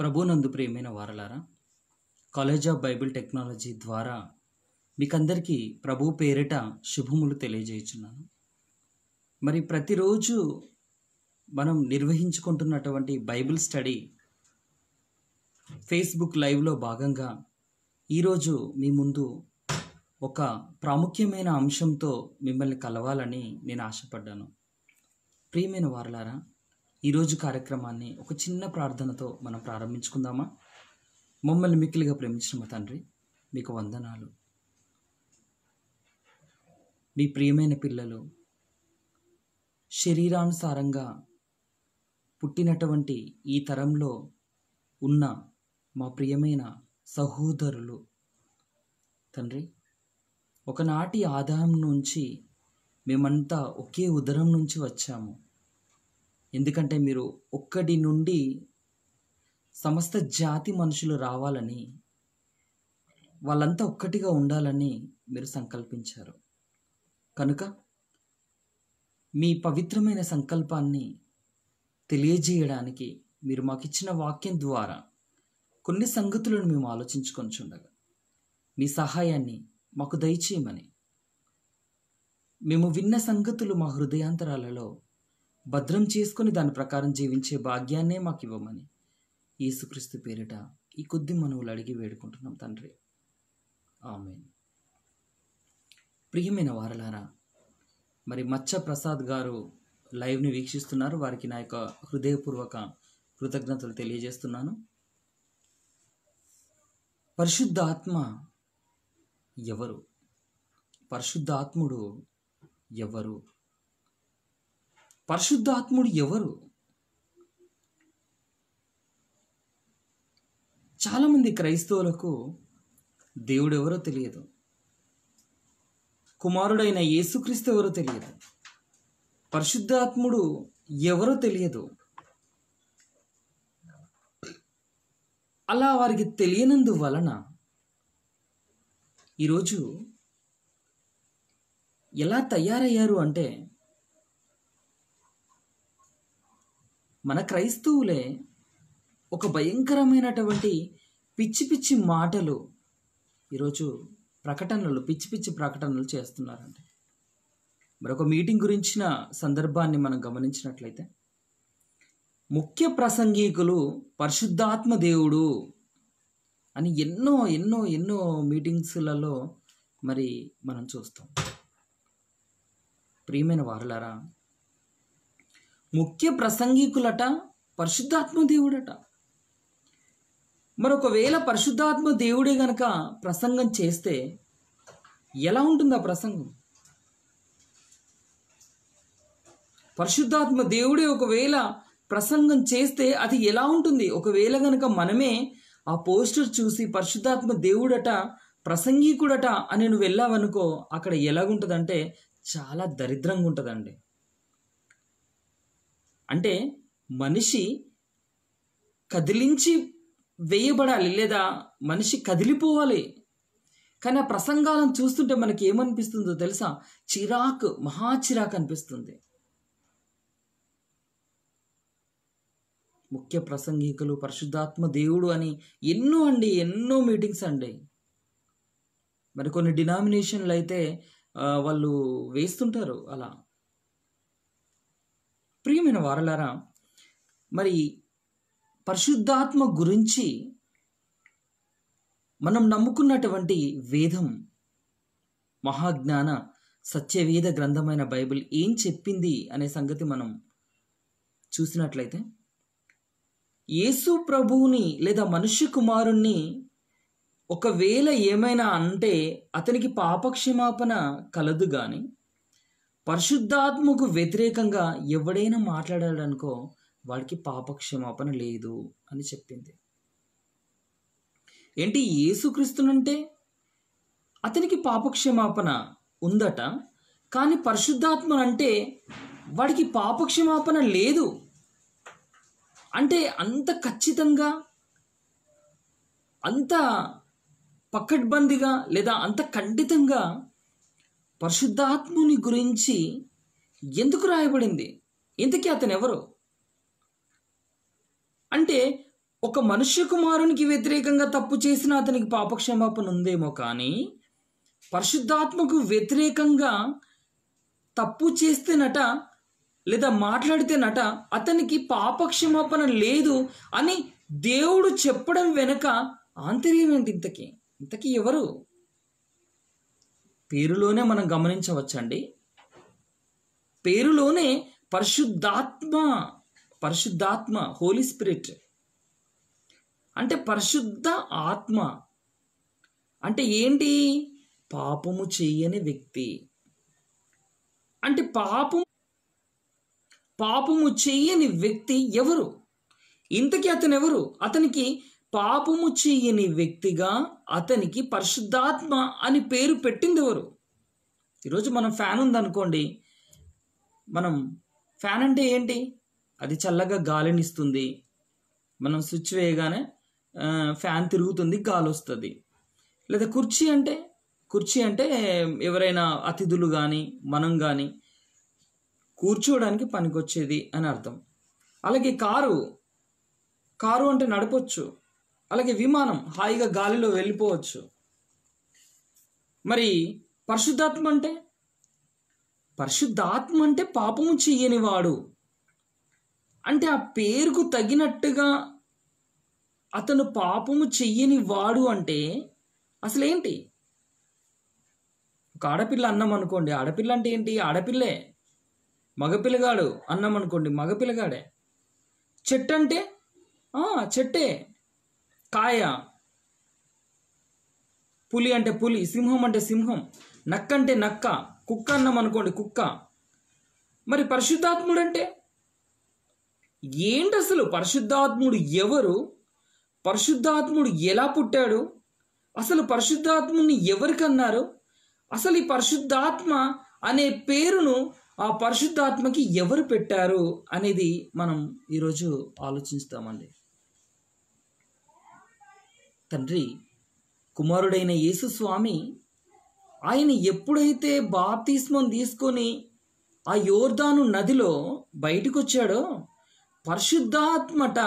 ప్రభునందు ప్రియమైన వారలారా కాలేజ్ ఆఫ్ బైబిల్ టెక్నాలజీ ద్వారా మీకందరికీ ప్రభు పేరిట శుభములు తెలియజేయుచున్నాను. మరి ప్రతిరోజు మనం నిర్వహించుకుంటున్నటువంటి బైబిల్ స్టడీ ఫేస్బుక్ లైవ్లో భాగంగా ఈరోజు మీ ముందు ఒక ప్రాముఖ్యమైన అంశంతో మిమ్మల్ని కలవాలని నేను ఆశపడ్డాను. ప్రియమైన వారలారా ఈరోజు కార్యక్రమాన్ని ఒక చిన్న ప్రార్థనతో మనం ప్రారంభించుకుందామా? మమ్మల్ని మిక్కిలిగా ప్రేమించిన మా తండ్రి మీకు వందనాలు. మీ ప్రియమైన పిల్లలు శరీరానుసారంగా పుట్టినటువంటి ఈ తరంలో ఉన్న మా ప్రియమైన సహోదరులు. తండ్రి ఒకనాటి ఆదాయం నుంచి మేమంతా ఒకే ఉదరం నుంచి వచ్చాము. ఎందుకంటే మీరు ఒక్కడి నుండి సమస్త జాతి మనుషులు రావాలని వాళ్ళంతా ఒక్కటిగా ఉండాలని మీరు సంకల్పించారు. కనుక మీ పవిత్రమైన సంకల్పాన్ని తెలియజేయడానికి మీరు మాకు ఇచ్చిన వాక్యం ద్వారా కొన్ని సంగతులను మేము ఆలోచించుకొని చూడగా మీ సహాయాన్ని మాకు దయచేయమని. మేము విన్న సంగతులు మా హృదయాంతరాలలో భద్రం చేసుకొని దాని ప్రకారం జీవించే భాగ్యాన్నే మాకు ఇవ్వమని యేసుక్రీస్తు పేరిట ఈ కొద్ది మనవులు అడిగి వేడుకుంటున్నాం తండ్రి. ఆమె ప్రియమైన వారలారా మరి మచ్చ ప్రసాద్ గారు లైవ్ని వీక్షిస్తున్నారు. వారికి నా యొక్క హృదయపూర్వక కృతజ్ఞతలు తెలియజేస్తున్నాను. పరిశుద్ధాత్మ ఎవరు? పరిశుద్ధాత్ముడు ఎవరు? పరిశుద్ధాత్ముడు ఎవరు? చాలామంది క్రైస్తవులకు దేవుడు ఎవరో తెలియదు. కుమారుడైన యేసుక్రీస్తు ఎవరో తెలియదు. పరిశుద్ధాత్ముడు ఎవరో తెలియదు. అలా వారికి తెలియనందు వలన ఈరోజు ఎలా తయారయ్యారు అంటే మన క్రైస్తవులే ఒక భయంకరమైనటువంటి పిచ్చి పిచ్చి మాటలు ఈరోజు ప్రకటనలు పిచ్చి పిచ్చి ప్రకటనలు చేస్తున్నారండి. మరి ఒక మీటింగ్ గురించిన సందర్భాన్ని మనం గమనించినట్లయితే ముఖ్య ప్రసంగికులు పరిశుద్ధాత్మ దేవుడు అని ఎన్నో ఎన్నో ఎన్నో మీటింగ్స్లలో మరి మనం చూస్తాం. ప్రియమైన వారులారా ముఖ్య ప్రసంగికులట పరిశుద్ధాత్మ దేవుడట మరొకవేళ పరిశుద్ధాత్మ దేవుడే గనక ప్రసంగం చేస్తే ఎలా ఉంటుంది ఆ ప్రసంగం? పరిశుద్ధాత్మ దేవుడే ఒకవేళ ప్రసంగం చేస్తే అది ఎలా ఉంటుంది? ఒకవేళ గనక మనమే ఆ పోస్టర్ చూసి పరిశుద్ధాత్మ దేవుడట ప్రసంగికుడట అని నువ్వు వెళ్ళావనుకో అక్కడ ఎలాగుంటుందంటే చాలా దరిద్రంగా ఉంటుందండి అంటే మనిషి కదిలించి వేయబడాలి లేదా మనిషి కదిలిపోవాలి. కానీ ఆ ప్రసంగాలను చూస్తుంటే మనకి ఏమనిపిస్తుందో తెలుసా? చిరాకు మహా చిరాకు అనిపిస్తుంది. ముఖ్య ప్రసంగికులు పరిశుద్ధాత్మ దేవుడు అని ఎన్నో అండి ఎన్నో మీటింగ్స్ అండి. మరి కొన్ని డినామినేషన్లు అయితే వాళ్ళు వేస్తుంటారు అలా. ప్రియమైన వారలారా మరి పరిశుద్ధాత్మ గురించి మనం నమ్ముకున్నటువంటి వేదం మహాజ్ఞాన సత్యవేద గ్రంథమైన బైబిల్ ఏం చెప్పింది అనే సంగతి మనం చూసినట్లయితే యేసు ప్రభువుని లేదా మనుష్య కుమారుణ్ణి ఒకవేళ ఏమైనా అంటే అతనికి పాపక్షమాపణ కలదు కానీ పరిశుద్ధాత్మకు వ్యతిరేకంగా ఎవడైనా మాట్లాడాడనుకో వాడికి పాపక్షమాపణ లేదు అని చెప్పింది. ఏంటి? యేసుక్రీస్తునంటే అతనికి పాపక్షమాపణ ఉందట కానీ పరిశుద్ధాత్మ అంటే వాడికి పాపక్షమాపణ లేదు. అంటే అంత ఖచ్చితంగా అంత పకడ్బందీగా లేదా అంత ఖండితంగా పరిశుద్ధాత్ముని గురించి ఎందుకు రాయబడింది? ఇంతకీ అతను ఎవరు అంటే ఒక మనుష్య కుమారునికి వ్యతిరేకంగా తప్పు చేసిన అతనికి పాపక్షమాపణ ఉందేమో కానీ పరిశుద్ధాత్మకు వ్యతిరేకంగా తప్పు చేస్తే నట లేదా మాట్లాడితే నట అతనికి పాపక్షమాపణ లేదు అని దేవుడు చెప్పడం వెనుక ఆంతర్యం ఏంటి ఇంతకీ? ఇంతకీ ఎవరు? పేరులోనే మనం గమనించవచ్చండి. పేరులోనే పరిశుద్ధాత్మ పరిశుద్ధాత్మ హోలీ స్పిరిట్ అంటే పరిశుద్ధ ఆత్మ. అంటే ఏంటి? పాపము చేయని వ్యక్తి. అంటే పాపం పాపము చేయని వ్యక్తి ఎవరు? ఇంతకీ అతను ఎవరు అతనికి పాపము చెయ్యని వ్యక్తిగా అతనికి పరిశుద్ధాత్మ అని పేరు పెట్టింది ఎవరు? ఈరోజు మనం ఫ్యాన్ ఉందనుకోండి. మనం ఫ్యాన్ అంటే ఏంటి? అది చల్లగా గాలినిస్తుంది. మనం స్విచ్ వేయగానే ఫ్యాన్ తిరుగుతుంది గాలి వస్తుంది లేదా కుర్చీ అంటే కుర్చీ అంటే ఎవరైనా అతిథులు కానీ మనం కానీ కూర్చోవడానికి పనికొచ్చేది అని అర్థం. అలాగే కారు కారు అంటే నడపొచ్చు. అలాగే విమానం హాయిగా గాలిలో వెళ్ళిపోవచ్చు. మరి పరిశుద్ధాత్మ అంటే? పరిశుద్ధాత్మ అంటే పాపము చెయ్యని వాడు అంటే ఆ పేరుకు తగినట్టుగా అతను పాపము చెయ్యని వాడు అంటే అసలేంటి? ఒక ఆడపిల్ల అన్నం అనుకోండి. ఆడపిల్ల అంటే ఏంటి? ఆడపిల్లే. మగపిల్లగాడు అన్నం అనుకోండి. మగపిల్లగాడే. చెట్టు అంటే? చెట్టే. కాయ. పులి అంటే పులి సింహం అంటే సింహం నక్క అంటే నక్క కుక్క అన్నం అనుకోండి కుక్క. మరి పరిశుద్ధాత్ముడు అంటే ఏంటి అసలు పరిశుద్ధాత్ముడు ఎవరు? పరిశుద్ధాత్ముడు ఎలా పుట్టాడు? అసలు పరిశుద్ధాత్ముని ఎవరికన్నారు అసలు ఈ పరిశుద్ధాత్మ అనే పేరును ఆ పరిశుద్ధాత్మకి ఎవరు పెట్టారు అనేది మనం ఈరోజు ఆలోచిస్తామండి. తండ్రి కుమారుడైన యేసు స్వామి ఆయన ఎప్పుడైతే బాప్తిస్మం తీసుకొని ఆ యోర్దాను నదిలో బయటకు వచ్చాడో పరిశుద్ధాత్మట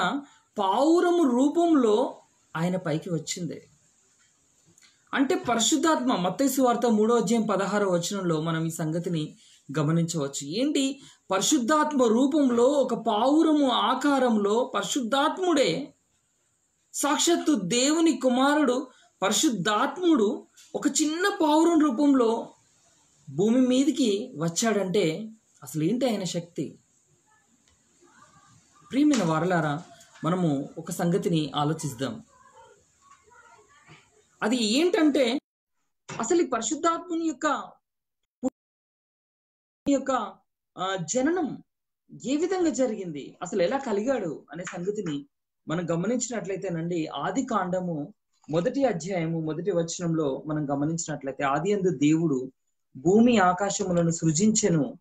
పావురము రూపంలో ఆయన పైకి వచ్చింది. అంటే పరిశుద్ధాత్మ మత్తైసు వార్త మూడో అధ్యాయం పదహారో వచనంలో మనం ఈ సంగతిని గమనించవచ్చు. ఏంటి? పరిశుద్ధాత్మ రూపంలో ఒక పావురము ఆకారంలో పరిశుద్ధాత్ముడే సాక్షాత్తు దేవుని కుమారుడు పరిశుద్ధాత్ముడు ఒక చిన్న పావురం రూపంలో భూమి మీదకి వచ్చాడంటే అసలు ఏంటి ఆయన శక్తి? ప్రియమైన వారలారా మనము ఒక సంగతిని ఆలోచిద్దాం. అది ఏంటంటే అసలు ఈ పరిశుద్ధాత్ముని యొక్క యొక్క జననం ఏ విధంగా జరిగింది? అసలు ఎలా కలిగాడు అనే సంగతిని మనం గమనించినట్లయితేనండి ఆది కాండము మొదటి అధ్యాయము మొదటి వచనంలో మనం గమనించినట్లయితే ఆది అందు దేవుడు భూమి ఆకాశములను సృజించెను.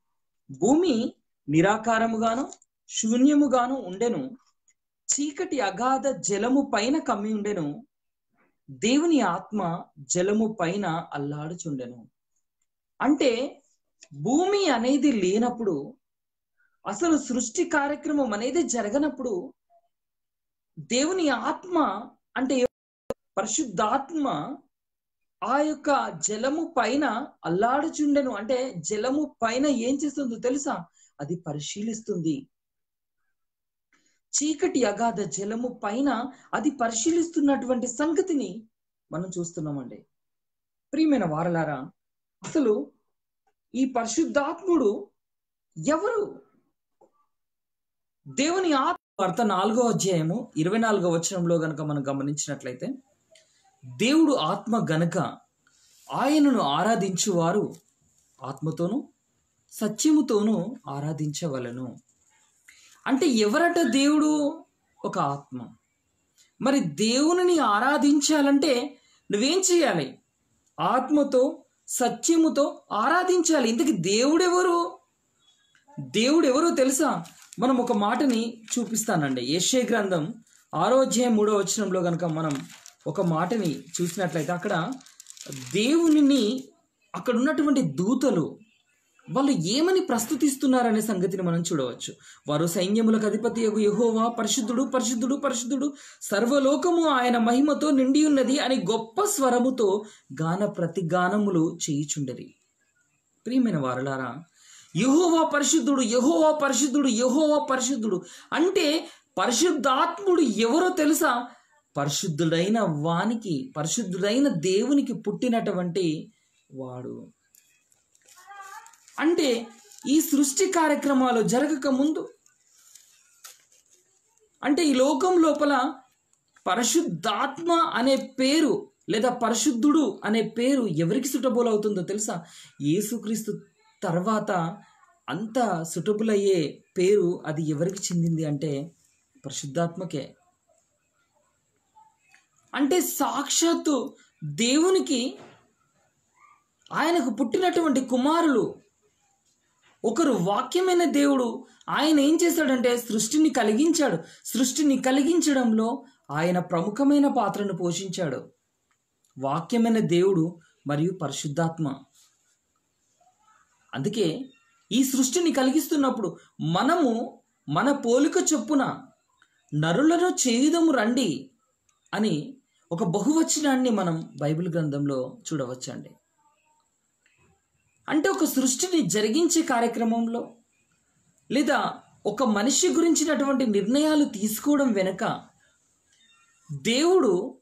భూమి నిరాకారముగాను శూన్యముగాను ఉండెను. చీకటి అగాధ జలము పైన కమ్మి ఉండెను. దేవుని ఆత్మ జలము పైన అల్లాడుచుండెను. అంటే భూమి అనేది లేనప్పుడు అసలు సృష్టి కార్యక్రమం అనేది జరగనప్పుడు దేవుని ఆత్మ అంటే పరిశుద్ధాత్మ ఆ యొక్క జలము పైన అల్లాడుచుండెను. అంటే జలము పైన ఏం చేస్తుందో తెలుసా? అది పరిశీలిస్తుంది. చీకటి అగాధ జలము పైన అది పరిశీలిస్తున్నటువంటి సంగతిని మనం చూస్తున్నామండి. ప్రియమైన వారలారా అసలు ఈ పరిశుద్ధాత్ముడు ఎవరు? దేవుని ఆత్మ వార్త నాలుగో అధ్యాయము ఇరవై నాలుగో వచనంలో గనక మనం గమనించినట్లయితే దేవుడు ఆత్మ గనక ఆయనను ఆరాధించువారు ఆత్మతోనూ సత్యముతోనూ ఆరాధించవలను. అంటే ఎవరట దేవుడు? ఒక ఆత్మ. మరి దేవునిని ఆరాధించాలంటే నువ్వేం చేయాలి? ఆత్మతో సత్యముతో ఆరాధించాలి. ఇంతకి దేవుడెవరు? దేవుడెవరో తెలుసా? మనం ఒక మాటని చూపిస్తానండి. యశ్య గ్రంథం ఆరో అధ్యాయం మూడో వచనంలో కనుక మనం ఒక మాటని చూసినట్లయితే అక్కడ దేవునిని అక్కడ ఉన్నటువంటి దూతలు వాళ్ళు ఏమని ప్రస్తుతిస్తున్నారనే సంగతిని మనం చూడవచ్చు. వారు సైన్యములకు అధిపతి యహోవా పరిశుద్ధుడు పరిశుద్ధుడు పరిశుద్ధుడు సర్వలోకము ఆయన మహిమతో నిండి ఉన్నది అని గొప్ప స్వరముతో గాన ప్రతిగానములు చేయుచుండరి. ప్రియమైన వారలారా యహోవా పరిశుద్ధుడు యహోవా పరిశుద్ధుడు యహోవా పరిశుద్ధుడు. అంటే పరిశుద్ధాత్ముడు ఎవరో తెలుసా? పరిశుద్ధుడైన వానికి పరిశుద్ధుడైన దేవునికి పుట్టినటువంటి వాడు. అంటే ఈ సృష్టి కార్యక్రమాలు జరగక ముందు అంటే ఈ లోకం లోపల పరిశుద్ధాత్మ అనే పేరు లేదా పరిశుద్ధుడు అనే పేరు ఎవరికి సుటబోల్ అవుతుందో తెలుసా? యేసుక్రీస్తు తర్వాత అంత సుటబుల్ అయ్యే పేరు అది ఎవరికి చెందింది అంటే పరిశుద్ధాత్మకే. అంటే సాక్షాత్తు దేవునికి ఆయనకు పుట్టినటువంటి కుమారులు ఒకరు వాక్యమైన దేవుడు ఆయన ఏం చేశాడంటే సృష్టిని కలిగించాడు. సృష్టిని కలిగించడంలో ఆయన ప్రముఖమైన పాత్రను పోషించాడు. వాక్యమైన దేవుడు మరియు పరిశుద్ధాత్మ. అందుకే ఈ సృష్టిని కలిగిస్తున్నప్పుడు మనము మన పోలిక చొప్పున నరులను చేయుదము రండి అని ఒక బహువచనాన్ని మనం బైబిల్ గ్రంథంలో చూడవచ్చండి. అంటే ఒక సృష్టిని జరిగించే కార్యక్రమంలో లేదా ఒక మనిషి గురించినటువంటి నిర్ణయాలు తీసుకోవడం వెనుక దేవుడు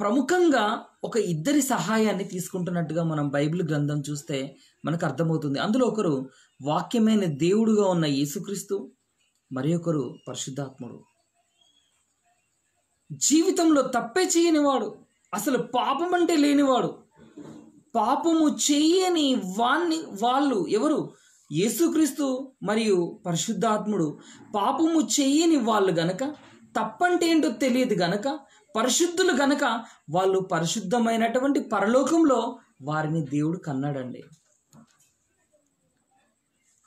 ప్రముఖంగా ఒక ఇద్దరి సహాయాన్ని తీసుకుంటున్నట్టుగా మనం బైబిల్ గ్రంథం చూస్తే మనకు అర్థమవుతుంది. అందులో ఒకరు వాక్యమైన దేవుడుగా ఉన్న యేసుక్రీస్తు మరి ఒకరు పరిశుద్ధాత్ముడు. జీవితంలో తప్పే చేయనివాడు అసలు పాపం అంటే లేనివాడు. పాపము చేయని వాణ్ణి వాళ్ళు ఎవరు? యేసుక్రీస్తు మరియు పరిశుద్ధాత్ముడు. పాపము చేయని వాళ్ళు గనక తప్పంటే ఏంటో తెలియదు గనక పరిశుద్ధులు గనక వాళ్ళు పరిశుద్ధమైనటువంటి పరలోకంలో వారిని దేవుడు కన్నాడండి.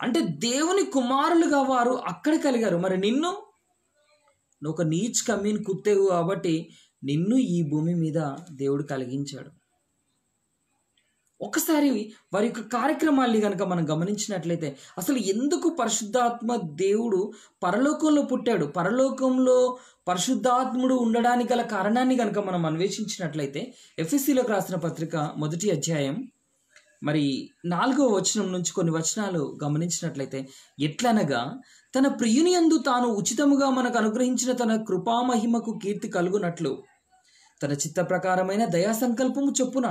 అంటే దేవుని కుమారులుగా వారు అక్కడ కలిగారు. మరి నిన్ను? నువ్వు ఒక నీచ్ కమ్మీని కుత్తేవు కాబట్టి నిన్ను ఈ భూమి మీద దేవుడు కలిగించాడు. ఒకసారి వారి యొక్క కార్యక్రమాల్ని కనుక మనం గమనించినట్లయితే అసలు ఎందుకు పరిశుద్ధాత్మ దేవుడు పరలోకంలో పుట్టాడు? పరలోకంలో పరిశుద్ధాత్ముడు ఉండడానికి గల కారణాన్ని కనుక మనం అన్వేషించినట్లయితే ఎఫ్ఎస్సిలోకి రాసిన పత్రిక మొదటి అధ్యాయం మరి నాలుగో వచనం నుంచి కొన్ని వచనాలు గమనించినట్లయితే ఎట్లనగా తన ప్రియుని యందు తాను ఉచితముగా మనకు అనుగ్రహించిన తన కృపామహిమకు కీర్తి కలుగునట్లు. తన చిత్త ప్రకారమైన దయా సంకల్పము చొప్పున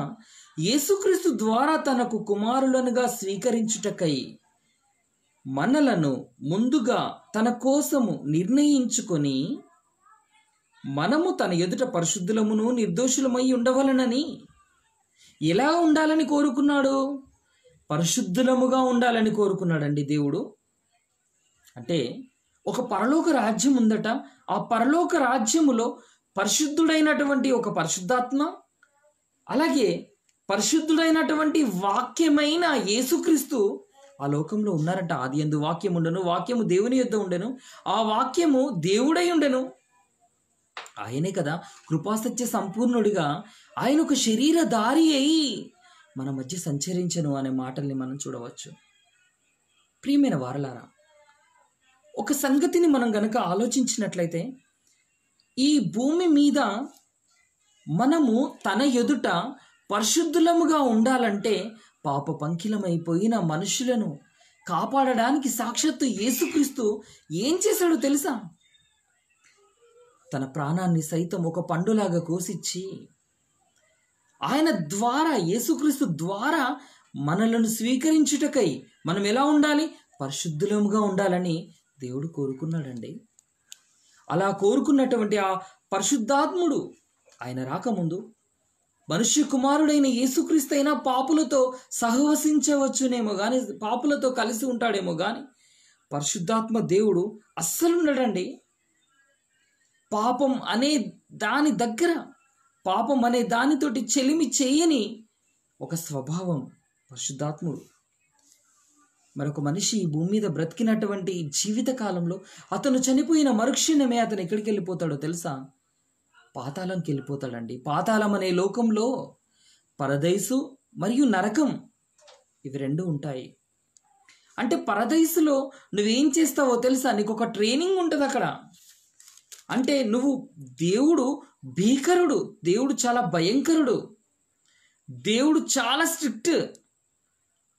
యేసుక్రీస్తు ద్వారా తనకు కుమారులనుగా స్వీకరించుటకై మనలను ముందుగా తన కోసము నిర్ణయించుకొని మనము తన ఎదుట పరిశుద్ధులమును నిర్దోషులమై ఉండవలనని. ఎలా ఉండాలని కోరుకున్నాడు? పరిశుద్ధులముగా ఉండాలని కోరుకున్నాడండి దేవుడు. అంటే ఒక పరలోక రాజ్యం ఉందట. ఆ పరలోక రాజ్యములో పరిశుద్ధుడైనటువంటి ఒక పరిశుద్ధాత్మ అలాగే పరిశుద్ధుడైనటువంటి వాక్యమైన యేసుక్రీస్తు ఆ లోకంలో ఉన్నారంట. ఆది ఎందు వాక్యం ఉండను వాక్యము దేవుని యొద్ద ఉండెను. ఆ వాక్యము దేవుడై ఉండెను. ఆయనే కదా కృపాసత్య సంపూర్ణుడిగా ఆయన ఒక శరీరధారి అయి మన మధ్య సంచరించను అనే మాటల్ని మనం చూడవచ్చు. ప్రియమైన వారలారా ఒక సంగతిని మనం గనక ఆలోచించినట్లయితే ఈ భూమి మీద మనము తన ఎదుట పరిశుద్ధులముగా ఉండాలంటే పాప పంకిలమైపోయిన మనుషులను కాపాడడానికి సాక్షాత్తు యేసుక్రీస్తు ఏం చేశాడో తెలుసా? తన ప్రాణాన్ని సైతం ఒక పండులాగా కోసిచ్చి ఆయన ద్వారా యేసుక్రీస్తు ద్వారా మనలను స్వీకరించుటకై మనం ఎలా ఉండాలి? పరిశుద్ధులముగా ఉండాలని దేవుడు కోరుకున్నాడండి. అలా కోరుకున్నటువంటి ఆ పరిశుద్ధాత్ముడు ఆయన రాకముందు మనుష్య కుమారుడైన యేసుక్రీస్తు అయినా పాపులతో సహవసించవచ్చునేమో కానీ పాపులతో కలిసి ఉంటాడేమో కానీ పరిశుద్ధాత్మ దేవుడు అస్సలు ఉండడండి పాపం అనే దాని దగ్గర పాపం అనే దానితోటి చెలిమి చేయని ఒక స్వభావం పరిశుద్ధాత్ముడు. మరొక మనిషి ఈ భూమి మీద బ్రతికినటువంటి జీవిత కాలంలో అతను చనిపోయిన మరుక్షణమే అతను ఎక్కడికి వెళ్ళిపోతాడో తెలుసా? పాతాళంకి వెళ్ళిపోతాడండి. పాతాళం అనే లోకంలో పరదైసు మరియు నరకం ఇవి రెండు ఉంటాయి. అంటే పరదైసులో నువ్వేం చేస్తావో తెలుసా? నీకు ఒక ట్రైనింగ్ ఉంటుంది అక్కడ అంటే నువ్వు దేవుడు భీకరుడు దేవుడు చాలా భయంకరుడు దేవుడు చాలా స్ట్రిక్ట్.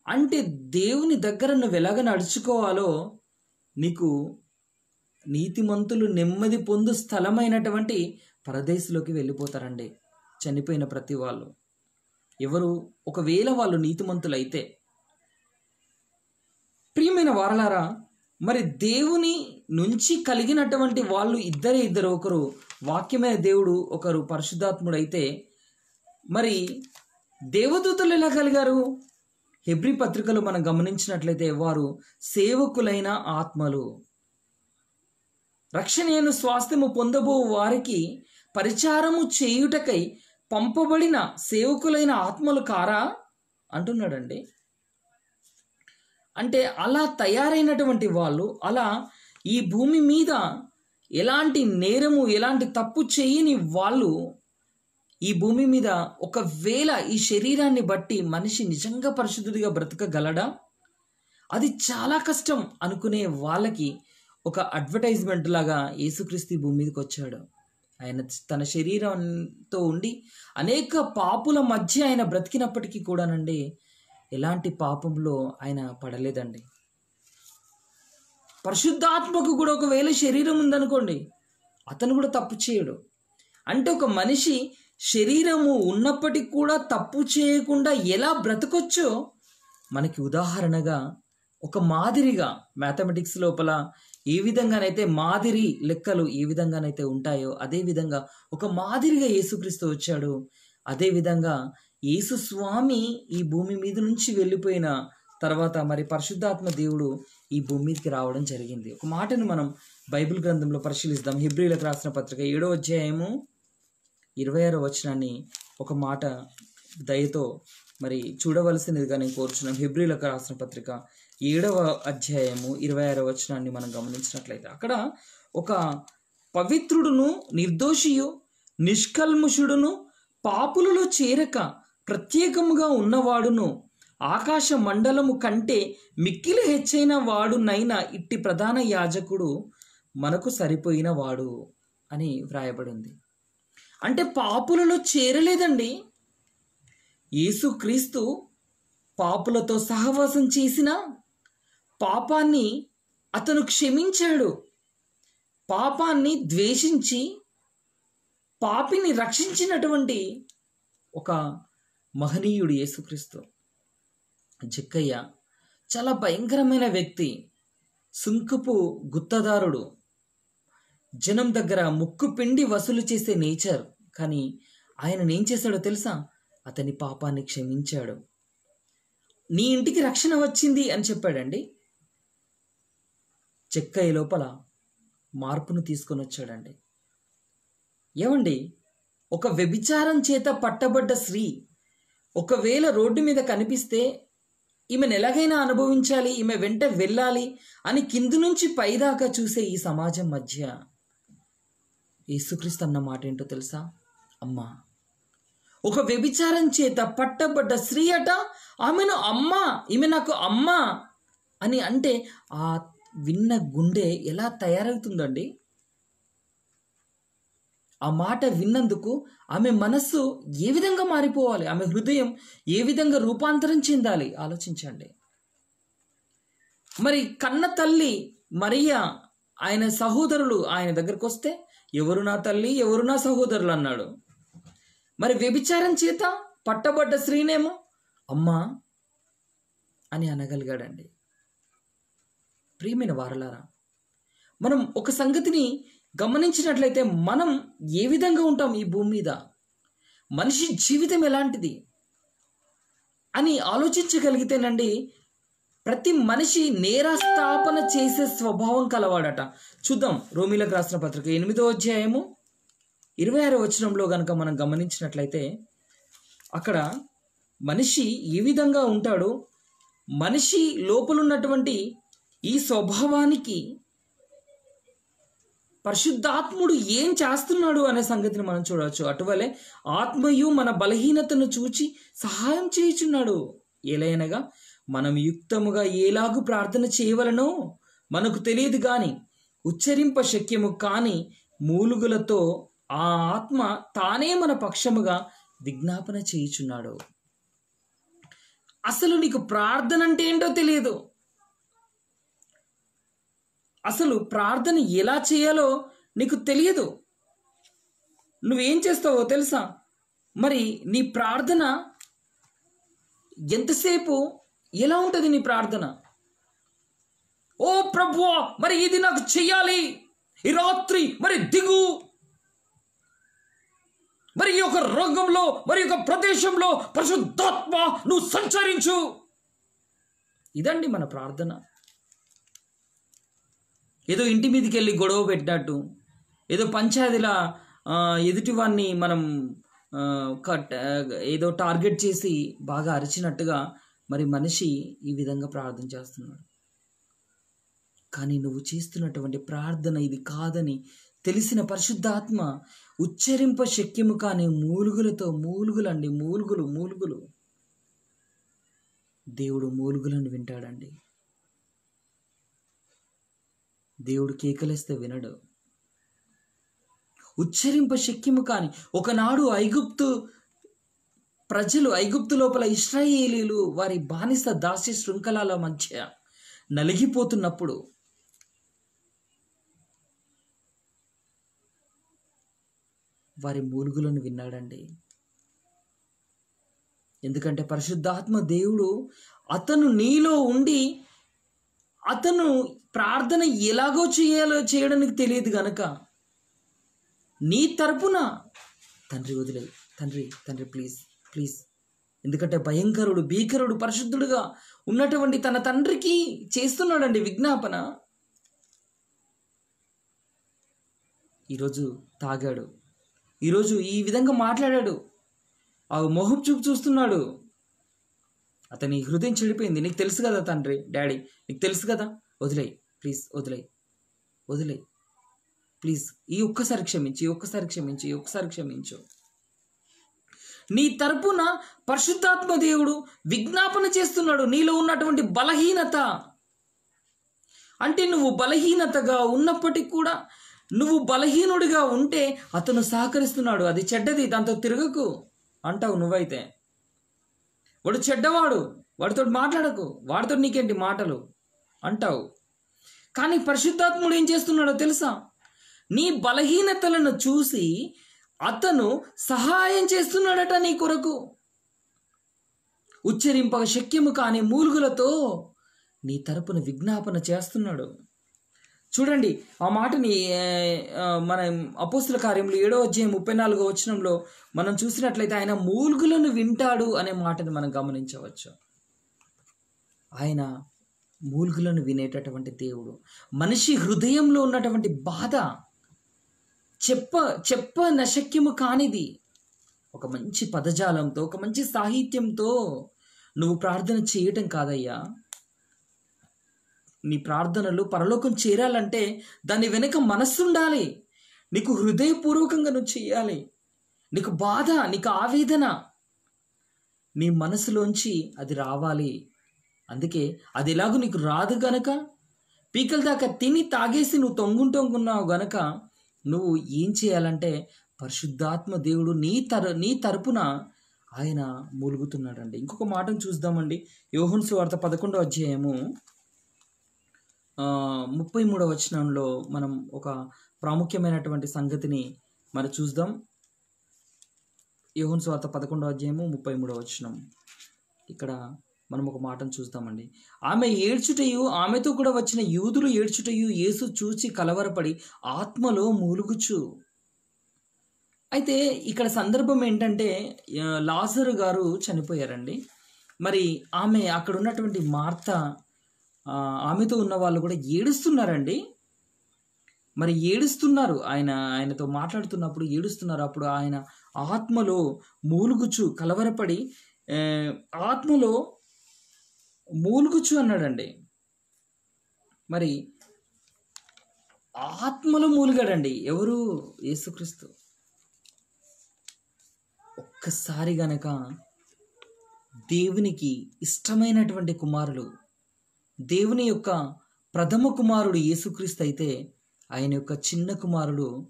అంటే దేవుని దగ్గర నువ్వు ఎలాగ నడుచుకోవాలో నీకు నీతిమంతులు నెమ్మది పొందు స్థలమైనటువంటి పరదేశంలోకి వెళ్ళిపోతారండి. చనిపోయిన ప్రతి వాళ్ళు. ఎవరు? ఒకవేళ వాళ్ళు నీతిమంతులైతే. ప్రియమైన వారలారా మరి దేవుని నుంచి కలిగినటువంటి వాళ్ళు ఇద్దరే ఇద్దరు. ఒకరు వాక్యమైన దేవుడు ఒకరు పరిశుద్ధాత్ముడైతే మరి దేవదూతలు ఎలా కలిగారు? హెబ్రి పత్రికలు మనం గమనించినట్లయితే వారు సేవకులైన ఆత్మలు. రక్షణను స్వాస్థ్యము పొందబో వారికి పరిచారము చేయుటకై పంపబడిన సేవకులైన ఆత్మలు కారా? అంటున్నాడండి. అంటే అలా తయారైనటువంటి వాళ్ళు అలా ఈ భూమి మీద ఎలాంటి నేరము ఎలాంటి తప్పు చేయని వాళ్ళు ఈ భూమి మీద ఒకవేళ ఈ శరీరాన్ని బట్టి మనిషి నిజంగా పరిశుద్ధుడిగా బ్రతకగలడా? అది చాలా కష్టం అనుకునే వాళ్ళకి ఒక అడ్వర్టైజ్మెంట్ లాగా యేసుక్రీస్తు భూమి మీదకి వచ్చాడు. ఆయన తన శరీరంతో ఉండి అనేక పాపుల మధ్య ఆయన బ్రతికినప్పటికీ కూడానండి ఎలాంటి పాపంలో ఆయన పడలేదండి. పరిశుద్ధాత్మకు కూడా ఒకవేళ శరీరం ఉందనుకోండి అతను కూడా తప్పు చేయడు. అంటే ఒక మనిషి శరీరము ఉన్నప్పటికీ కూడా తప్పు చేయకుండా ఎలా బ్రతకొచ్చో మనకి ఉదాహరణగా ఒక మాదిరిగా మ్యాథమెటిక్స్ లోపల ఏ విధంగానైతే మాదిరి లెక్కలు ఏ విధంగానైతే ఉంటాయో అదే విధంగా ఒక మాదిరిగా యేసుక్రీస్తు వచ్చాడు అదే విధంగా యేసు స్వామి ఈ భూమి మీద నుంచి వెళ్ళిపోయిన తర్వాత మరి పరిశుద్ధాత్మ దేవుడు ఈ భూమి మీదకి రావడం జరిగింది. ఒక మాటను మనం బైబిల్ గ్రంథంలో పరిశీలిస్తాం హిబ్రిలకు రాసిన పత్రిక ఏడో అధ్యాయము ఇరవై ఆరో వచనాన్ని ఒక మాట దయతో మరి చూడవలసినదిగా నేను కోరుచున్నాం హిబ్రిలకు రాసిన పత్రిక ఏడవ అధ్యాయము ఇరవై ఆరో వచనాన్ని మనం గమనించినట్లయితే అక్కడ ఒక పవిత్రుడును నిర్దోషియు నిష్కల్ముషుడును పాపులలో చేరక ప్రత్యేకముగా ఉన్నవాడును. ఆకాశ మండలము కంటే మిక్కిలి హెచ్చైన వాడునైనా ఇట్టి ప్రధాన యాజకుడు మనకు సరిపోయిన వాడు అని వ్రాయబడింది. అంటే పాపులలో చేరలేదండి. యేసుక్రీస్తు పాపులతో సహవాసం చేసిన పాపాన్ని అతను క్షమించాడు. పాపాన్ని ద్వేషించి పాపిని రక్షించినటువంటి ఒక మహనీయుడు యేసుక్రీస్తు. జిక్కయ్య చాలా భయంకరమైన వ్యక్తి సుంకుపు గుత్తదారుడు. జనం దగ్గర ముక్కు పిండి వసూలు చేసే నేచర్. కానీ ఆయన ఏం చేశాడో తెలుసా? అతని పాపాన్ని క్షమించాడు. నీ ఇంటికి రక్షణ వచ్చింది అని చెప్పాడండి. చెక్కయ్య లోపల మార్పును తీసుకొని వచ్చాడండి. ఏమండి? ఒక వ్యభిచారం చేత పట్టబడ్డ స్త్రీ ఒకవేళ రోడ్డు మీద కనిపిస్తే ఈమెను ఎలాగైనా అనుభవించాలి ఈమె వెంట వెళ్ళాలి అని కింది నుంచి పైదాకా చూసే ఈ సమాజం మధ్య యేసుక్రీస్తు అన్న మాట ఏంటో తెలుసా? అమ్మా. ఒక వ్యభిచారం చేత పట్టబడ్డ స్త్రీ అట ఆమెను అమ్మా ఈమె నాకు అమ్మా అని అంటే ఆ విన్న గుండె ఎలా తయారవుతుందండి? ఆ మాట విన్నందుకు ఆమె మనస్సు ఏ విధంగా మారిపోవాలి? ఆమె హృదయం ఏ విధంగా రూపాంతరం చెందాలి? ఆలోచించండి. మరి కన్న తల్లి మరియా ఆయన సహోదరులు ఆయన దగ్గరకు వస్తే ఎవరు నా తల్లి? ఎవరు నా సహోదరులు? అన్నాడు. మరి వ్యభిచారం చేత పట్టబడ్డ స్త్రీనేమో అమ్మా అని అనగలిగాడండి. ప్రియమైన వారలారా మనం ఒక సంగతిని గమనించినట్లయితే మనం ఏ విధంగా ఉంటాం ఈ భూమి మీద? మనిషి జీవితం ఎలాంటిది? అని ఆలోచించగలిగితేనండి ప్రతి మనిషి నేరస్థాపన చేసే స్వభావం కలవాడట. చూద్దాం రోమిలకు రాసిన పత్రిక ఎనిమిదో అధ్యాయము ఇరవై ఆరో వచనంలో కనుక మనం గమనించినట్లయితే అక్కడ మనిషి ఏ విధంగా ఉంటాడో మనిషి లోపలున్నటువంటి ఈ స్వభావానికి పరిశుద్ధాత్ముడు ఏం చేస్తున్నాడు అనే సంగతిని మనం చూడవచ్చు. అటువలే ఆత్మయు మన బలహీనతను చూచి సహాయం చేయుచున్నాడు. ఏలైనగా మనం యుక్తముగా ఏలాగు ప్రార్థన చేయవలనో మనకు తెలియదు కానీ ఉచ్చరింప శక్యము కాని మూలుగులతో ఆ ఆత్మ తానే మన పక్షముగా విజ్ఞాపన చేయుచున్నాడు. అసలు నీకు ప్రార్థన అంటే ఏంటో తెలియదు. అసలు ప్రార్థన ఎలా చేయాలో నీకు తెలియదు. నువ్వేం చేస్తావో తెలుసా? మరి నీ ప్రార్థన ఎంతసేపు ఎలా ఉంటుంది నీ ప్రార్థన? ఓ ప్రభు మరి ఇది నాకు చెయ్యాలి. ఈ రాత్రి మరి దిగు. మరి ఈ యొక్క రంగంలో మరి యొక్క ప్రదేశంలో పరిశుద్ధాత్మ నువ్వు సంచరించు. ఇదండి మన ప్రార్థన. ఏదో ఇంటి మీదకి వెళ్ళి గొడవ పెట్టినట్టు ఏదో పంచాయతీల ఎదుటివాన్ని మనం కట్ ఏదో టార్గెట్ చేసి బాగా అరిచినట్టుగా మరి మనిషి ఈ విధంగా ప్రార్థన చేస్తున్నాడు. కానీ నువ్వు చేస్తున్నటువంటి ప్రార్థన ఇది కాదని తెలిసిన పరిశుద్ధాత్మ ఉచ్చరింప శక్యము కాని మూలుగులతో మూలుగులండి మూలుగులు మూలుగులు. దేవుడు మూలుగులను వింటాడండి. దేవుడు కేకలేస్తే వినడు. ఉచ్చరింప శక్యము కాని ఒకనాడు ఐగుప్తు ప్రజలు ఐగుప్తు లోపల ఇస్రాయేలీలు వారి బానిస దాసి శృంఖలాల మధ్య నలిగిపోతున్నప్పుడు వారి మూలుగులను విన్నాడండి. ఎందుకంటే పరిశుద్ధాత్మ దేవుడు అతను నీలో ఉండి అతను ప్రార్థన ఎలాగో చేయాలో చేయడానికి తెలియదు గనక నీ తరపున తండ్రి వదిలే. తండ్రి తండ్రి ప్లీజ్ ప్లీజ్. ఎందుకంటే భయంకరుడు భీకరుడు పరిశుద్ధుడుగా ఉన్నటువంటి తన తండ్రికి చేస్తున్నాడండి విజ్ఞాపన. ఈరోజు తాగాడు. ఈరోజు ఈ విధంగా మాట్లాడాడు. ఆ మొహం చూపు చూస్తున్నాడు. అతని హృదయం చెడిపోయింది. నీకు తెలుసు కదా తండ్రి డాడీ నీకు తెలుసు కదా? వదిలేయ్ ప్లీజ్ వదిలేయ్ వదిలేయ్. ప్లీజ్ ఈ ఒక్కసారి క్షమించి ఒక్కసారి క్షమించి ఈ ఒక్కసారి క్షమించు. నీ తరపున పరిశుద్ధాత్మ దేవుడు విజ్ఞాపన చేస్తున్నాడు. నీలో ఉన్నటువంటి బలహీనత. అంటే నువ్వు బలహీనతగా ఉన్నప్పటికీ కూడా నువ్వు బలహీనుడిగా ఉంటే అతను సహకరిస్తున్నాడు. అది చెడ్డది దాంతో తిరగకు అంటావు నువ్వైతే. వాడు చెడ్డవాడు వాడితో మాట్లాడకు వాడితో నీకేంటి మాటలు? అంటావు. కానీ పరిశుద్ధాత్ముడు ఏం చేస్తున్నాడో తెలుసా? నీ బలహీనతలను చూసి అతను సహాయం చేస్తున్నాడట నీ కొరకు. ఉచ్చరింపక శక్యము కాని మూలుగులతో నీ తరపున విజ్ఞాపన చేస్తున్నాడు. చూడండి ఆ మాటని మన అపోస్తుల కార్యంలో ఏడో అధ్యాయం ముప్పై నాలుగో వచనంలో మనం చూసినట్లయితే ఆయన మూలుగులను వింటాడు అనే మాటని మనం గమనించవచ్చు. ఆయన మూలుగులను వినేటటువంటి దేవుడు. మనిషి హృదయంలో ఉన్నటువంటి బాధ చెప్ప చెప్ప నశక్యము కానిది ఒక మంచి పదజాలంతో ఒక మంచి సాహిత్యంతో నువ్వు ప్రార్థన చేయటం కాదయ్యా. నీ ప్రార్థనలు పరలోకం చేరాలంటే దాని వెనుక మనస్సు ఉండాలి నీకు హృదయపూర్వకంగా నువ్వు చేయాలి నీకు బాధ నీకు ఆవేదన నీ మనసులోంచి అది రావాలి. అందుకే అది ఎలాగో నీకు రాదు గనక. పీకల దాకా తిని తాగేసి నువ్వు తొంగుంటొంగున్నావు గనక నువ్వు ఏం చేయాలంటే పరిశుద్ధాత్మ దేవుడు నీ తర నీ తరపున ఆయన మూలుగుతున్నాడండి. ఇంకొక మాటను చూద్దామండి. యోహన్సు వార్త పదకొండో అధ్యాయము. ముప్పై మూడవ వచనంలో మనం ఒక ప్రాముఖ్యమైనటువంటి సంగతిని మరి చూద్దాం. యోహన్ స్వార్త పదకొండవ అధ్యాయము ముప్పై మూడవ వచనం. ఇక్కడ మనం ఒక మాటను చూస్తామండి. ఆమె ఏడ్చుటయు ఆమెతో కూడా వచ్చిన యూదులు ఏడ్చుటయు యేసు చూచి కలవరపడి ఆత్మలో మూలుగుచు. అయితే ఇక్కడ సందర్భం ఏంటంటే లాజరు గారు చనిపోయారండి. మరి ఆమె అక్కడ ఉన్నటువంటి మార్త ఆమెతో ఉన్న వాళ్ళు కూడా ఏడుస్తున్నారండి. మరి ఏడుస్తున్నారు. ఆయన ఆయనతో మాట్లాడుతున్నప్పుడు ఏడుస్తున్నారు. అప్పుడు ఆయన ఆత్మలో మూలుగుచు కలవరపడి ఆత్మలో మూలుగుచు అన్నాడండి. మరి ఆత్మలో మూలిగాడండి. ఎవరు? యేసుక్రీస్తు. ఒక్కసారి గనక దేవునికి ఇష్టమైనటువంటి కుమారులు దేవుని యొక్క ప్రథమ కుమారుడు యేసుక్రీస్తు అయితే ఆయన యొక్క చిన్న కుమారుడు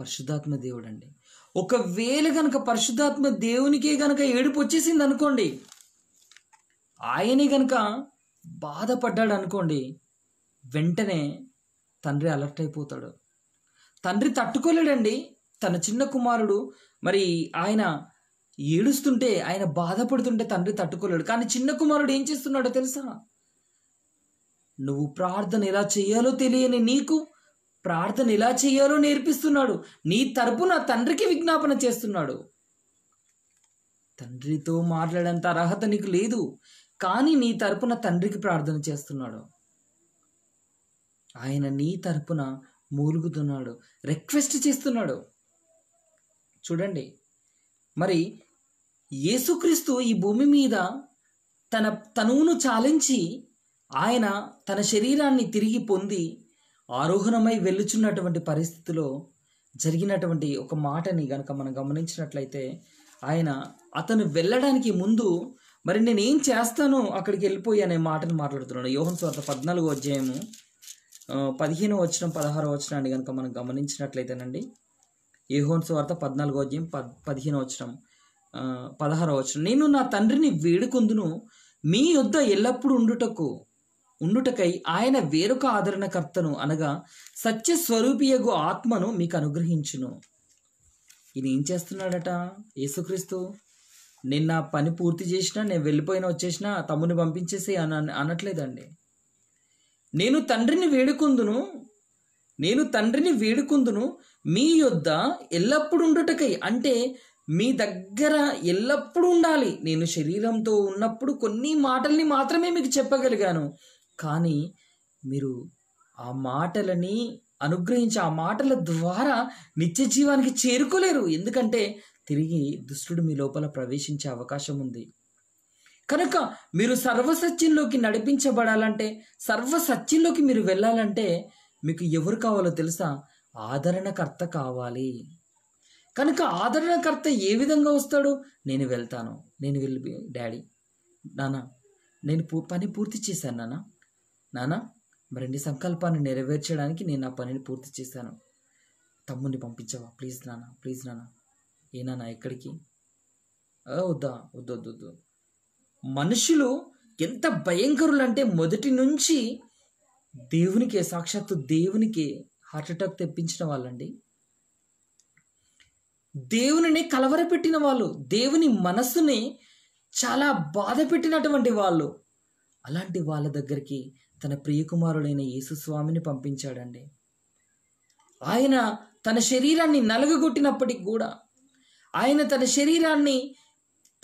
పరిశుద్ధాత్మ దేవుడు అండి ఒకవేళ గనక పరిశుద్ధాత్మ దేవునికే గనక ఏడుపు వచ్చేసింది అనుకోండి ఆయనే గనక బాధపడ్డాడు అనుకోండి వెంటనే తండ్రి అలర్ట్ అయిపోతాడు. తండ్రి తట్టుకోలేడండి తన చిన్న కుమారుడు మరి ఆయన ఏడుస్తుంటే ఆయన బాధపడుతుంటే తండ్రి తట్టుకోలేడు. కానీ చిన్న కుమారుడు ఏం చేస్తున్నాడో తెలుసా? నువ్వు ప్రార్థన ఎలా చేయాలో తెలియని నీకు ప్రార్థన ఎలా చేయాలో నేర్పిస్తున్నాడు. నీ తరపున తండ్రికి విజ్ఞాపన చేస్తున్నాడు. తండ్రితో మాట్లాడేంత అర్హత నీకు లేదు కానీ నీ తరపున తండ్రికి ప్రార్థన చేస్తున్నాడు. ఆయన నీ తరపున మూలుగుతున్నాడు రిక్వెస్ట్ చేస్తున్నాడు. చూడండి మరి యేసుక్రీస్తు ఈ భూమి మీద తన తనువును చాలించి ఆయన తన శరీరాన్ని తిరిగి పొంది ఆరోహణమై వెళ్ళుచున్నటువంటి పరిస్థితిలో జరిగినటువంటి ఒక మాటని గనక మనం గమనించినట్లయితే ఆయన అతను వెళ్ళడానికి ముందు మరి నేను ఏం చేస్తాను అక్కడికి వెళ్ళిపోయి అనే మాటను మాట్లాడుతున్నాడు. యోహన్ స్వార్థ పద్నాలుగో అధ్యాయము పదిహేను వచ్చిన పదహారో వచ్చినాన్ని కనుక మనం గమనించినట్లయితేనండి. యోహోన్ స్వార్థ పద్నాలుగో అధ్యాయం పద్ పదిహేను వచ్చిన పదహారో వచ్చిన నేను నా తండ్రిని వేడుకొందును మీ యొద్ద ఎల్లప్పుడూ ఉండుటకు ఉండుటకై ఆయన వేరొక ఆదరణకర్తను అనగా సత్యస్వరూపియగు ఆత్మను మీకు అనుగ్రహించును ఇది ఏం చేస్తున్నాడట? యేసుక్రీస్తు నేను నా పని పూర్తి చేసినా నేను వెళ్ళిపోయినా వచ్చేసినా తమ్ముని పంపించేసి అన- అనట్లేదండి. నేను తండ్రిని వేడుకుందును నేను తండ్రిని వేడుకుందును మీ యొద్ద ఎల్లప్పుడు ఉండుటకై అంటే మీ దగ్గర ఎల్లప్పుడూ ఉండాలి. నేను శరీరంతో ఉన్నప్పుడు కొన్ని మాటల్ని మాత్రమే మీకు చెప్పగలిగాను. కానీ మీరు ఆ మాటలని అనుగ్రహించి ఆ మాటల ద్వారా నిత్య జీవానికి చేరుకోలేరు. ఎందుకంటే తిరిగి దుష్టుడు మీ లోపల ప్రవేశించే అవకాశం ఉంది. కనుక మీరు సర్వసత్యంలోకి నడిపించబడాలంటే సర్వసత్యంలోకి మీరు వెళ్ళాలంటే మీకు ఎవరు కావాలో తెలుసా? ఆదరణకర్త కావాలి. కనుక ఆదరణకర్త ఏ విధంగా వస్తాడు? నేను వెళ్తాను. నేను వెళ్ళి డాడీ నాన్న నేను పని పూర్తి చేశాను నాన్న. నానా మరి నీ సంకల్పాన్ని నెరవేర్చడానికి నేను నా పనిని పూర్తి చేశాను. తమ్ముని పంపించవా? ప్లీజ్ నాన్న ప్లీజ్ నాన్న ఏ నాన్న ఎక్కడికి? వద్దా? వద్దు వద్దు వద్దు. మనుషులు ఎంత భయంకరులు అంటే మొదటి నుంచి దేవునికి సాక్షాత్తు దేవునికి హార్ట్ అటాక్ తెప్పించిన వాళ్ళండి. దేవుని కలవరపెట్టిన వాళ్ళు దేవుని మనస్సుని చాలా బాధ పెట్టినటువంటి వాళ్ళు అలాంటి వాళ్ళ దగ్గరికి తన ప్రియకుమారుడైన యేసుస్వామిని పంపించాడండి. ఆయన తన శరీరాన్ని నలగగొట్టినప్పటికి కూడా ఆయన తన శరీరాన్ని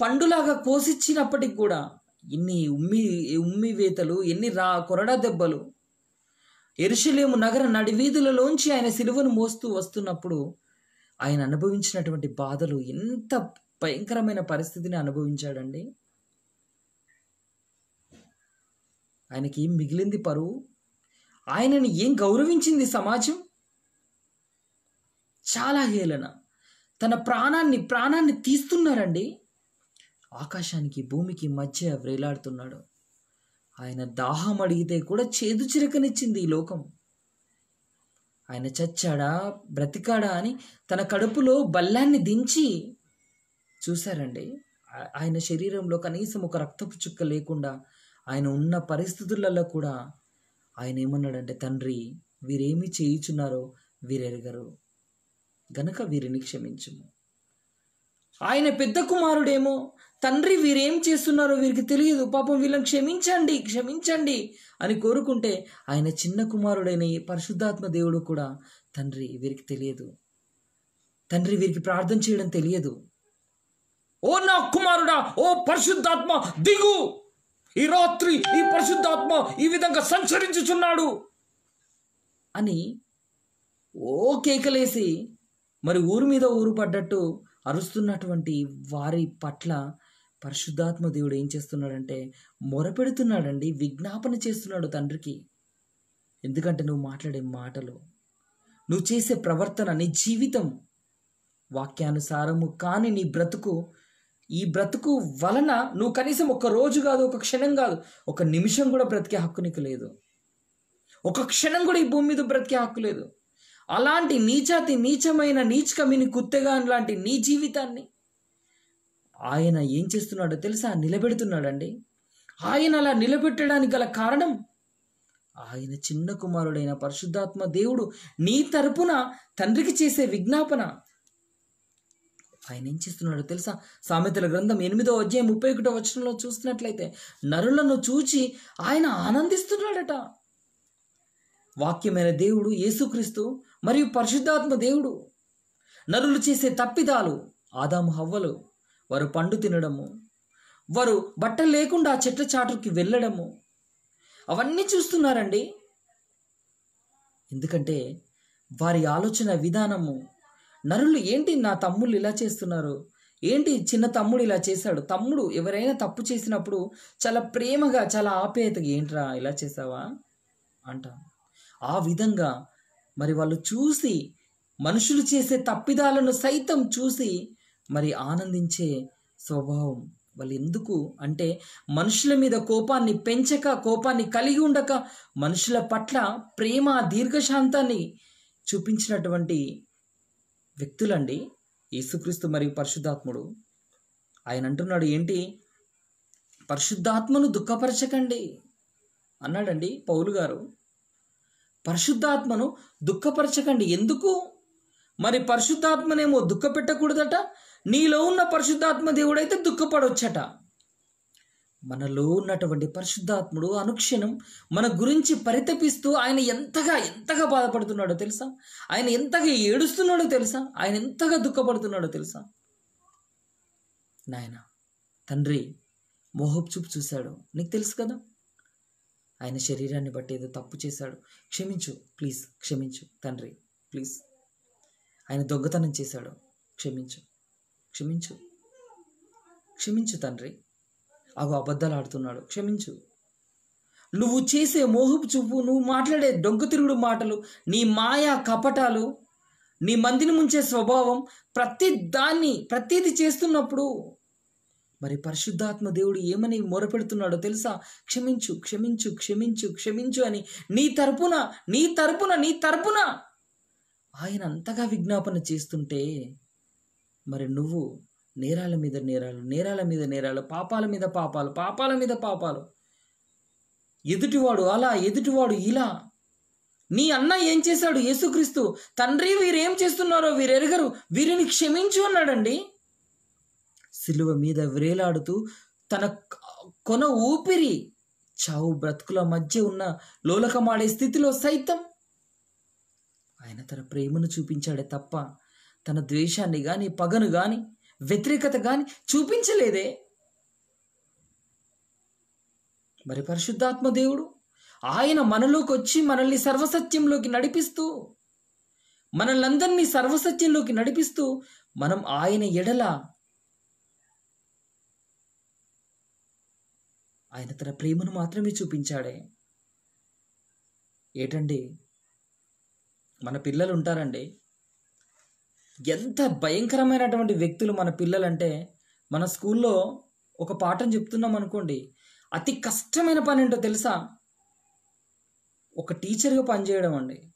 పండులాగా కోసిచ్చినప్పటికి కూడా ఎన్ని ఉమ్మి ఉమ్మి వేతలు ఎన్ని రా కొరడా దెబ్బలు ఎరుషలేము నగర నడివీధులలోంచి ఆయన సిలువను మోస్తూ వస్తున్నప్పుడు ఆయన అనుభవించినటువంటి బాధలు ఎంత భయంకరమైన పరిస్థితిని అనుభవించాడండి. ఆయనకి ఏం మిగిలింది పరువు? ఆయనని ఏం గౌరవించింది సమాజం? చాలా హేళన. తన ప్రాణాన్ని ప్రాణాన్ని తీస్తున్నారండి. ఆకాశానికి భూమికి మధ్య వ్రేలాడుతున్నాడు ఆయన దాహం అడిగితే కూడా చేదు చిరకనిచ్చింది ఈ లోకం. ఆయన చచ్చాడా బ్రతికాడా అని తన కడుపులో బల్లాన్ని దించి చూశారండి. ఆయన శరీరంలో కనీసం ఒక రక్తపు చుక్క లేకుండా ఆయన ఉన్న పరిస్థితులలో కూడా ఆయన ఏమన్నాడంటే తండ్రి వీరేమి చేయుచున్నారో వీరెరగరు. గనక వీరిని క్షమించుము. ఆయన పెద్ద కుమారుడేమో తండ్రి వీరేం చేస్తున్నారో వీరికి తెలియదు. పాపం వీళ్ళని క్షమించండి క్షమించండి అని కోరుకుంటే ఆయన చిన్న కుమారుడైన పరిశుద్ధాత్మ దేవుడు కూడా తండ్రి వీరికి తెలియదు. తండ్రి వీరికి ప్రార్థన చేయడం తెలియదు. ఓ నా కుమారుడా ఓ పరిశుద్ధాత్మ దిగు! ఈ రాత్రి ఈ పరిశుద్ధాత్మ ఈ విధంగా సంచరించుచున్నాడు అని ఓ కేకలేసి మరి ఊరు మీద ఊరు పడ్డట్టు అరుస్తున్నటువంటి వారి పట్ల పరిశుద్ధాత్మ దేవుడు ఏం చేస్తున్నాడంటే మొరపెడుతున్నాడండి విజ్ఞాపన చేస్తున్నాడు తండ్రికి. ఎందుకంటే నువ్వు మాట్లాడే మాటలు నువ్వు చేసే ప్రవర్తన నీ జీవితం వాక్యానుసారము కాని నీ బ్రతుకు ఈ బ్రతుకు వలన నువ్వు కనీసం ఒక రోజు కాదు ఒక క్షణం కాదు ఒక నిమిషం కూడా బ్రతికే హక్కు నీకు లేదు. ఒక క్షణం కూడా ఈ భూమి మీద బ్రతికే హక్కు లేదు. అలాంటి నీచాతి నీచమైన నీచకమిని కుత్తెగా లాంటి నీ జీవితాన్ని ఆయన ఏం చేస్తున్నాడో తెలుసా? నిలబెడుతున్నాడండి. ఆయన అలా నిలబెట్టడానికి గల కారణం ఆయన చిన్న కుమారుడైన పరిశుద్ధాత్మ దేవుడు నీ తరపున తండ్రికి చేసే విజ్ఞాపన. ఆయన ఏం చేస్తున్నాడో తెలుసా? సామెతల గ్రంథం ఎనిమిదో అధ్యాయం ముప్పై ఒకటో వచనంలో చూసినట్లయితే నరులను చూచి ఆయన ఆనందిస్తున్నాడట. వాక్యమైన దేవుడు యేసుక్రీస్తు మరియు పరిశుద్ధాత్మ దేవుడు. నరులు చేసే తప్పిదాలు ఆదాము హవ్వలు. వారు పండు తినడము. వారు బట్టలు లేకుండా ఆ చెట్ల చాటుకి వెళ్ళడము. అవన్నీ చూస్తున్నారండి. ఎందుకంటే వారి ఆలోచన విధానము నరులు ఏంటి నా తమ్ముళ్ళు ఇలా చేస్తున్నారు? ఏంటి చిన్న తమ్ముడు ఇలా చేశాడు? తమ్ముడు ఎవరైనా తప్పు చేసినప్పుడు చాలా ప్రేమగా చాలా ఆప్యాయతగా ఏంట్రా ఇలా చేసావా? అంట. ఆ విధంగా మరి వాళ్ళు చూసి మనుషులు చేసే తప్పిదాలను సైతం చూసి మరి ఆనందించే స్వభావం వాళ్ళు ఎందుకు? అంటే మనుషుల మీద కోపాన్ని పెంచక కోపాన్ని కలిగి ఉండక మనుషుల పట్ల ప్రేమ దీర్ఘశాంతాన్ని చూపించినటువంటి వ్యక్తులండి యేసుక్రీస్తు మరియు పరిశుద్ధాత్ముడు. ఆయన అంటున్నాడు ఏంటి? పరిశుద్ధాత్మను దుఃఖపరచకండి. అన్నాడండి పౌలు గారు. పరిశుద్ధాత్మను దుఃఖపరచకండి. ఎందుకు? మరి పరిశుద్ధాత్మనేమో దుఃఖ పెట్టకూడదట నీలో ఉన్న పరిశుద్ధాత్మ దేవుడైతే దుఃఖపడొచ్చట. మనలో ఉన్నటువంటి పరిశుద్ధాత్ముడు అనుక్షణం మన గురించి పరితపిస్తూ ఆయన ఎంతగా ఎంతగా బాధపడుతున్నాడో తెలుసా? ఆయన ఎంతగా ఏడుస్తున్నాడో తెలుసా? ఆయన ఎంతగా దుఃఖపడుతున్నాడో తెలుసా? నాయన తండ్రి మోహపు చూపు చూశాడు. నీకు తెలుసు కదా? ఆయన శరీరాన్ని బట్టి ఏదో తప్పు చేశాడు. క్షమించు ప్లీజ్ క్షమించు తండ్రి ప్లీజ్. ఆయన దొంగతనం చేశాడు. క్షమించు క్షమించు క్షమించు తండ్రి. అగో అబద్ధాలు ఆడుతున్నాడు. క్షమించు. నువ్వు చేసే మోహపు చూపు నువ్వు మాట్లాడే డొంక తిరుగుడు మాటలు నీ మాయా కపటాలు నీ మందిని ముంచే స్వభావం ప్రతి దాన్ని ప్రతిది చేస్తున్నప్పుడు మరి పరిశుద్ధాత్మ దేవుడు ఏమని మొరపెడుతున్నాడో తెలుసా? క్షమించు క్షమించు క్షమించు క్షమించు అని నీ తరపున నీ తరపున నీ తరపున ఆయన అంతగా విజ్ఞాపన చేస్తుంటే మరి నువ్వు నేరాల మీద నేరాలు నేరాల మీద నేరాలు పాపాల మీద పాపాలు పాపాల మీద పాపాలు. ఎదుటివాడు అలా ఎదుటివాడు ఇలా. నీ అన్న ఏం చేశాడు? యేసుక్రీస్తు తండ్రి వీరేం చేస్తున్నారో వీరెరగరు వీరిని క్షమించు అన్నాడండి. సిలువ మీద వ్రేలాడుతూ తన కొన ఊపిరి చావు బ్రతుకుల మధ్య ఉన్న లోలకమాడే స్థితిలో సైతం ఆయన తన ప్రేమను చూపించాడే తప్ప తన ద్వేషాన్ని గాని పగను గాని వ్యతిరేకత కానీ చూపించలేదే. మరి పరిశుద్ధాత్మ దేవుడు ఆయన మనలోకి వచ్చి మనల్ని సర్వసత్యంలోకి నడిపిస్తూ మనల్నందరినీ సర్వసత్యంలోకి నడిపిస్తూ మనం ఆయన ఎడల ఆయన తన ప్రేమను మాత్రమే చూపించాడే. ఏటండి? మన పిల్లలు ఉంటారండి ఎంత భయంకరమైనటువంటి వ్యక్తులు మన పిల్లలంటే మన స్కూల్లో ఒక పాఠం చెప్తున్నాం అనుకోండి అతి కష్టమైన పని ఏంటో తెలుసా? ఒక టీచర్గా పనిచేయడం అండి.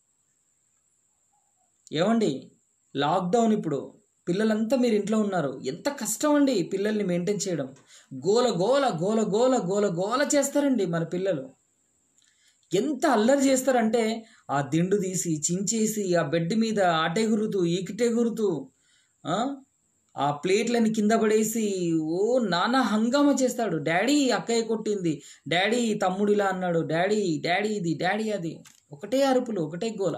ఏమండి? లాక్డౌన్ ఇప్పుడు పిల్లలంతా మీరు ఇంట్లో ఉన్నారు. ఎంత కష్టం అండి పిల్లల్ని మెయింటైన్ చేయడం. గోల గోల గోల గోల గోల గోల చేస్తారండి మన పిల్లలు. ఎంత అల్లరి చేస్తారంటే ఆ దిండు తీసి చించేసి ఆ బెడ్ మీద అటెగురుతూ ఈకిటెగురుతూ ఆ, ఆ ప్లేట్లని కింద పడేసి ఓ నానా హంగామా చేస్తాడు. డాడీ అక్కయ్య కొట్టింది. డాడీ తమ్ముడు ఇలా అన్నాడు. డాడీ డాడీ ఇది డాడీ అది. ఒకటే అరుపులు ఒకటే గోల.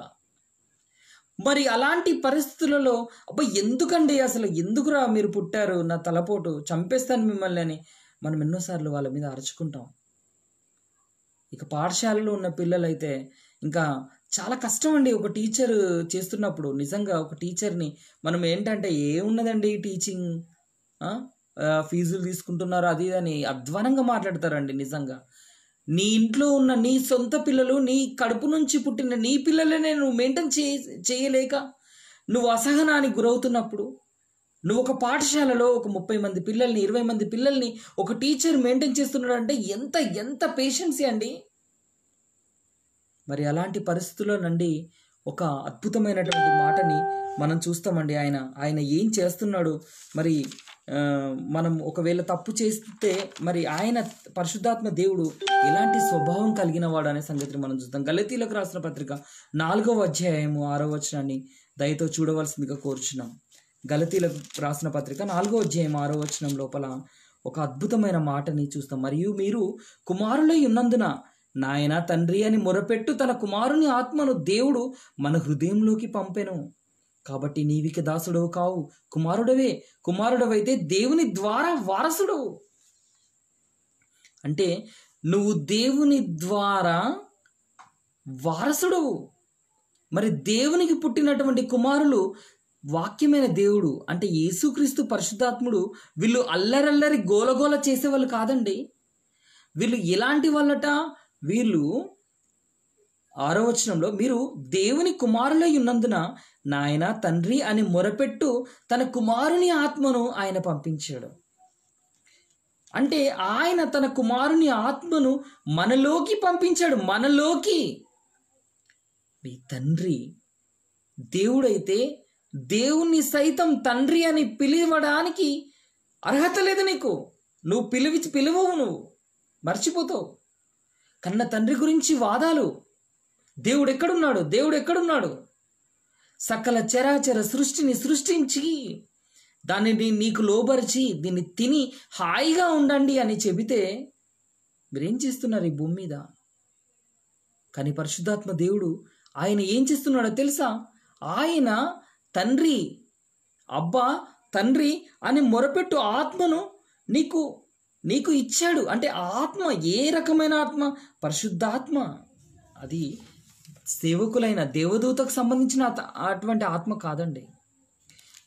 మరి అలాంటి పరిస్థితులలో అబ్బా ఎందుకండి అసలు ఎందుకురా మీరు పుట్టారు నా తలపోటు? చంపేస్తాను మిమ్మల్ని అని మనం ఎన్నోసార్లు వాళ్ళ మీద అరుచుకుంటాం. ఇక పాఠశాలలో ఉన్న పిల్లలైతే ఇంకా చాలా కష్టం అండి ఒక టీచర్ చేస్తున్నప్పుడు. నిజంగా ఒక టీచర్ని మనం ఏంటంటే ఏమున్నదండి టీచింగ్ ఫీజులు తీసుకుంటున్నారు అది అని అధ్వానంగా మాట్లాడతారండి నిజంగా. నీ ఇంట్లో ఉన్న నీ సొంత పిల్లలు నీ కడుపు నుంచి పుట్టిన నీ పిల్లలనే నువ్వు మెయింటైన్ చేయలేక నువ్వు అసహనానికి గురవుతున్నప్పుడు నువ్వు ఒక పాఠశాలలో ఒక ముప్పై మంది పిల్లల్ని ఇరవై మంది పిల్లల్ని ఒక టీచర్ మెయింటైన్ చేస్తున్నాడు అంటే ఎంత ఎంత పేషెన్సీ అండి? మరి అలాంటి పరిస్థితుల్లో నుండి ఒక అద్భుతమైనటువంటి మాటని మనం చూస్తామండి ఆయన. ఆయన ఏం చేస్తున్నాడు? మరి మనం ఒకవేళ తప్పు చేస్తే మరి ఆయన పరిశుద్ధాత్మ దేవుడు ఎలాంటి స్వభావం కలిగిన వాడు అనే సంగతిని మనం చూద్దాం. గలతీలకు రాసిన పత్రిక నాలుగవ అధ్యాయము ఆరో వచనాన్ని దయతో చూడవలసిందిగా కోరుచున్నాం. గలతీలకు రాసిన పత్రిక నాలుగో అధ్యాయం ఆరో వచనం లోపల ఒక అద్భుతమైన మాటని చూస్తాం. మరియు మీరు కుమారులై ఉన్నందున నాయన తండ్రి అని మొరపెట్టు తన కుమారుని ఆత్మను దేవుడు మన హృదయంలోకి పంపెను. కాబట్టి నీవిక దాసుడవు కావు కుమారుడవే కుమారుడవైతే దేవుని ద్వారా వారసుడు అంటే నువ్వు దేవుని ద్వారా వారసుడవు. మరి దేవునికి పుట్టినటువంటి కుమారులు వాక్యమైన దేవుడు అంటే యేసుక్రీస్తు పరిశుద్ధాత్ముడు వీళ్ళు అల్లరల్లరి గోలగోల చేసేవాళ్ళు కాదండి. వీళ్ళు ఎలాంటి వాళ్ళట? వీళ్ళు ఆరో వచనంలో మీరు దేవుని కుమారులై ఉన్నందున నాయన తండ్రి అని మొరపెట్టు తన కుమారుని ఆత్మను ఆయన పంపించాడు. అంటే ఆయన తన కుమారుని ఆత్మను మనలోకి పంపించాడు. మనలోకి మీ తండ్రి దేవుడైతే దేవుణ్ణి సైతం తండ్రి అని పిలవడానికి అర్హత లేదు నీకు. నువ్వు పిలివి పిలువవు నువ్వు. మర్చిపోతావు. కన్న తండ్రి గురించి వాదాలు. దేవుడు ఎక్కడున్నాడు? దేవుడు ఎక్కడున్నాడు? సకల చరాచర సృష్టిని సృష్టించి దానిని నీకు లోబరిచి దీన్ని తిని హాయిగా ఉండండి అని చెబితే మీరేం చేస్తున్నారు ఈ భూమి మీద? కానీ పరిశుద్ధాత్మ దేవుడు ఆయన ఏం చేస్తున్నాడో తెలుసా? ఆయన తండ్రి అబ్బా తండ్రి అని మొరపెట్టు ఆత్మను నీకు నీకు ఇచ్చాడు. అంటే ఆత్మ ఏ రకమైన ఆత్మ? పరిశుద్ధాత్మ. అది సేవకులైన దేవదూతకు సంబంధించిన అటువంటి ఆత్మ కాదండి.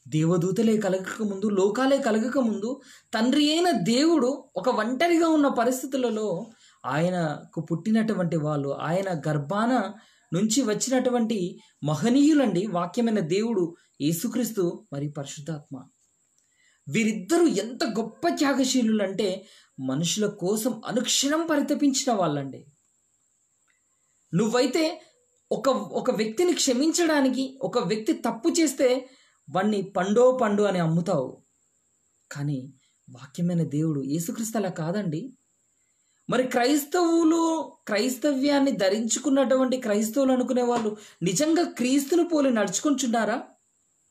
దేవదూతలే కలగక ముందు లోకాలే కలగక ముందు తండ్రి అయిన దేవుడు ఒక ఒంటరిగా ఉన్న పరిస్థితులలో ఆయనకు పుట్టినటువంటి వాళ్ళు ఆయన గర్భాన నుంచి వచ్చినటువంటి మహనీయులండి వాక్యమైన దేవుడు యేసుక్రీస్తు మరి పరిశుద్ధాత్మ. వీరిద్దరూ ఎంత గొప్ప త్యాగశీలులు అంటే మనుషుల కోసం అనుక్షణం పరితపించిన వాళ్ళండి. నువ్వైతే ఒక ఒక వ్యక్తిని క్షమించడానికి ఒక వ్యక్తి తప్పు చేస్తే వాణ్ణి పండో పండు అని అమ్ముతావు. కానీ వాక్యమైన దేవుడు యేసుక్రీస్తు అలా కాదండి. మరి క్రైస్తవులు క్రైస్తవ్యాన్ని ధరించుకున్నటువంటి క్రైస్తవులు అనుకునే వాళ్ళు నిజంగా క్రీస్తును పోలి నడుచుకుంటున్నారా?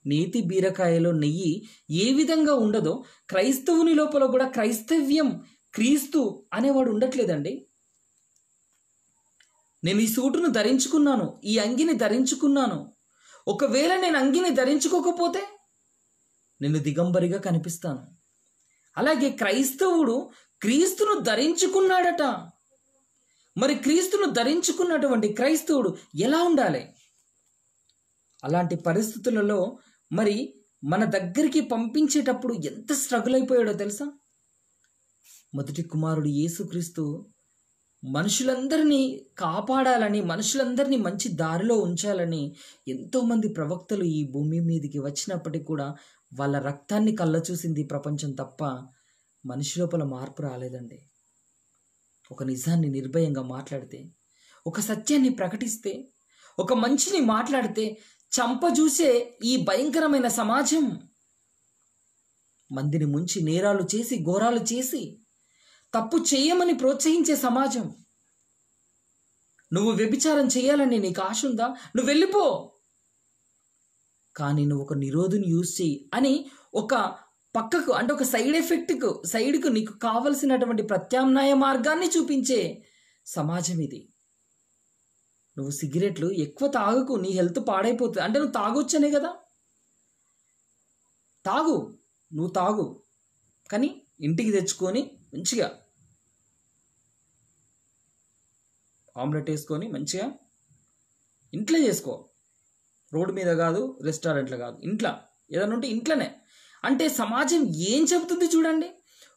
నేతి బీరకాయలో నెయ్యి ఏ విధంగా ఉండదో క్రైస్తవుని లోపల కూడా క్రైస్తవ్యం క్రీస్తు అనేవాడు ఉండట్లేదండి. నేను ఈ సూటును ధరించుకున్నాను ఈ అంగిని ధరించుకున్నాను. ఒకవేళ నేను అంగిని ధరించుకోకపోతే నేను దిగంబరిగా కనిపిస్తాను. అలాగే క్రైస్తవుడు క్రీస్తును ధరించుకున్నాడట. మరి క్రీస్తును ధరించుకున్నటువంటి క్రైస్తవుడు ఎలా ఉండాలి? అలాంటి పరిస్థితులలో మరి మన దగ్గరికి పంపించేటప్పుడు ఎంత స్ట్రగుల్ అయిపోయాడో తెలుసా? మొదటి కుమారుడు యేసుక్రీస్తు మనుషులందరినీ కాపాడాలని మనుషులందరినీ మంచి దారిలో ఉంచాలని ఎంతోమంది ప్రవక్తలు ఈ భూమి మీదకి వచ్చినప్పటికీ కూడా వాళ్ళ రక్తాన్ని కళ్ళ చూసింది ప్రపంచం తప్ప మనిషి లోపల మార్పు రాలేదండి. ఒక నిజాన్ని నిర్భయంగా మాట్లాడితే ఒక సత్యాన్ని ప్రకటిస్తే ఒక మంచిని మాట్లాడితే చంప చూసే ఈ భయంకరమైన సమాజం. మందిని ముంచి నేరాలు చేసి ఘోరాలు చేసి తప్పు చేయమని ప్రోత్సహించే సమాజం. నువ్వు వ్యభిచారం చేయాలని నీకు ఆశ ఉందా? నువ్వు వెళ్ళిపో. కానీ నువ్వు ఒక నిరోధుని యూజ్ చేయి అని ఒక పక్కకు అంటే ఒక సైడ్ ఎఫెక్ట్కు సైడ్కు నీకు కావలసినటువంటి ప్రత్యామ్నాయ మార్గాన్ని చూపించే సమాజం ఇది. నువ్వు సిగరెట్లు ఎక్కువ తాగకు నీ హెల్త్ పాడైపోతుంది. అంటే నువ్వు తాగొచ్చనే కదా? తాగు నువ్వు తాగు. కానీ ఇంటికి తెచ్చుకొని మంచిగా ఆమ్లెట్ వేసుకొని మంచిగా ఇంట్లో చేసుకో. రోడ్డు మీద కాదు రెస్టారెంట్లో కాదు ఇంట్లో. ఏదైనా ఉంటే ఇంట్లోనే. అంటే సమాజం ఏం చెబుతుంది చూడండి.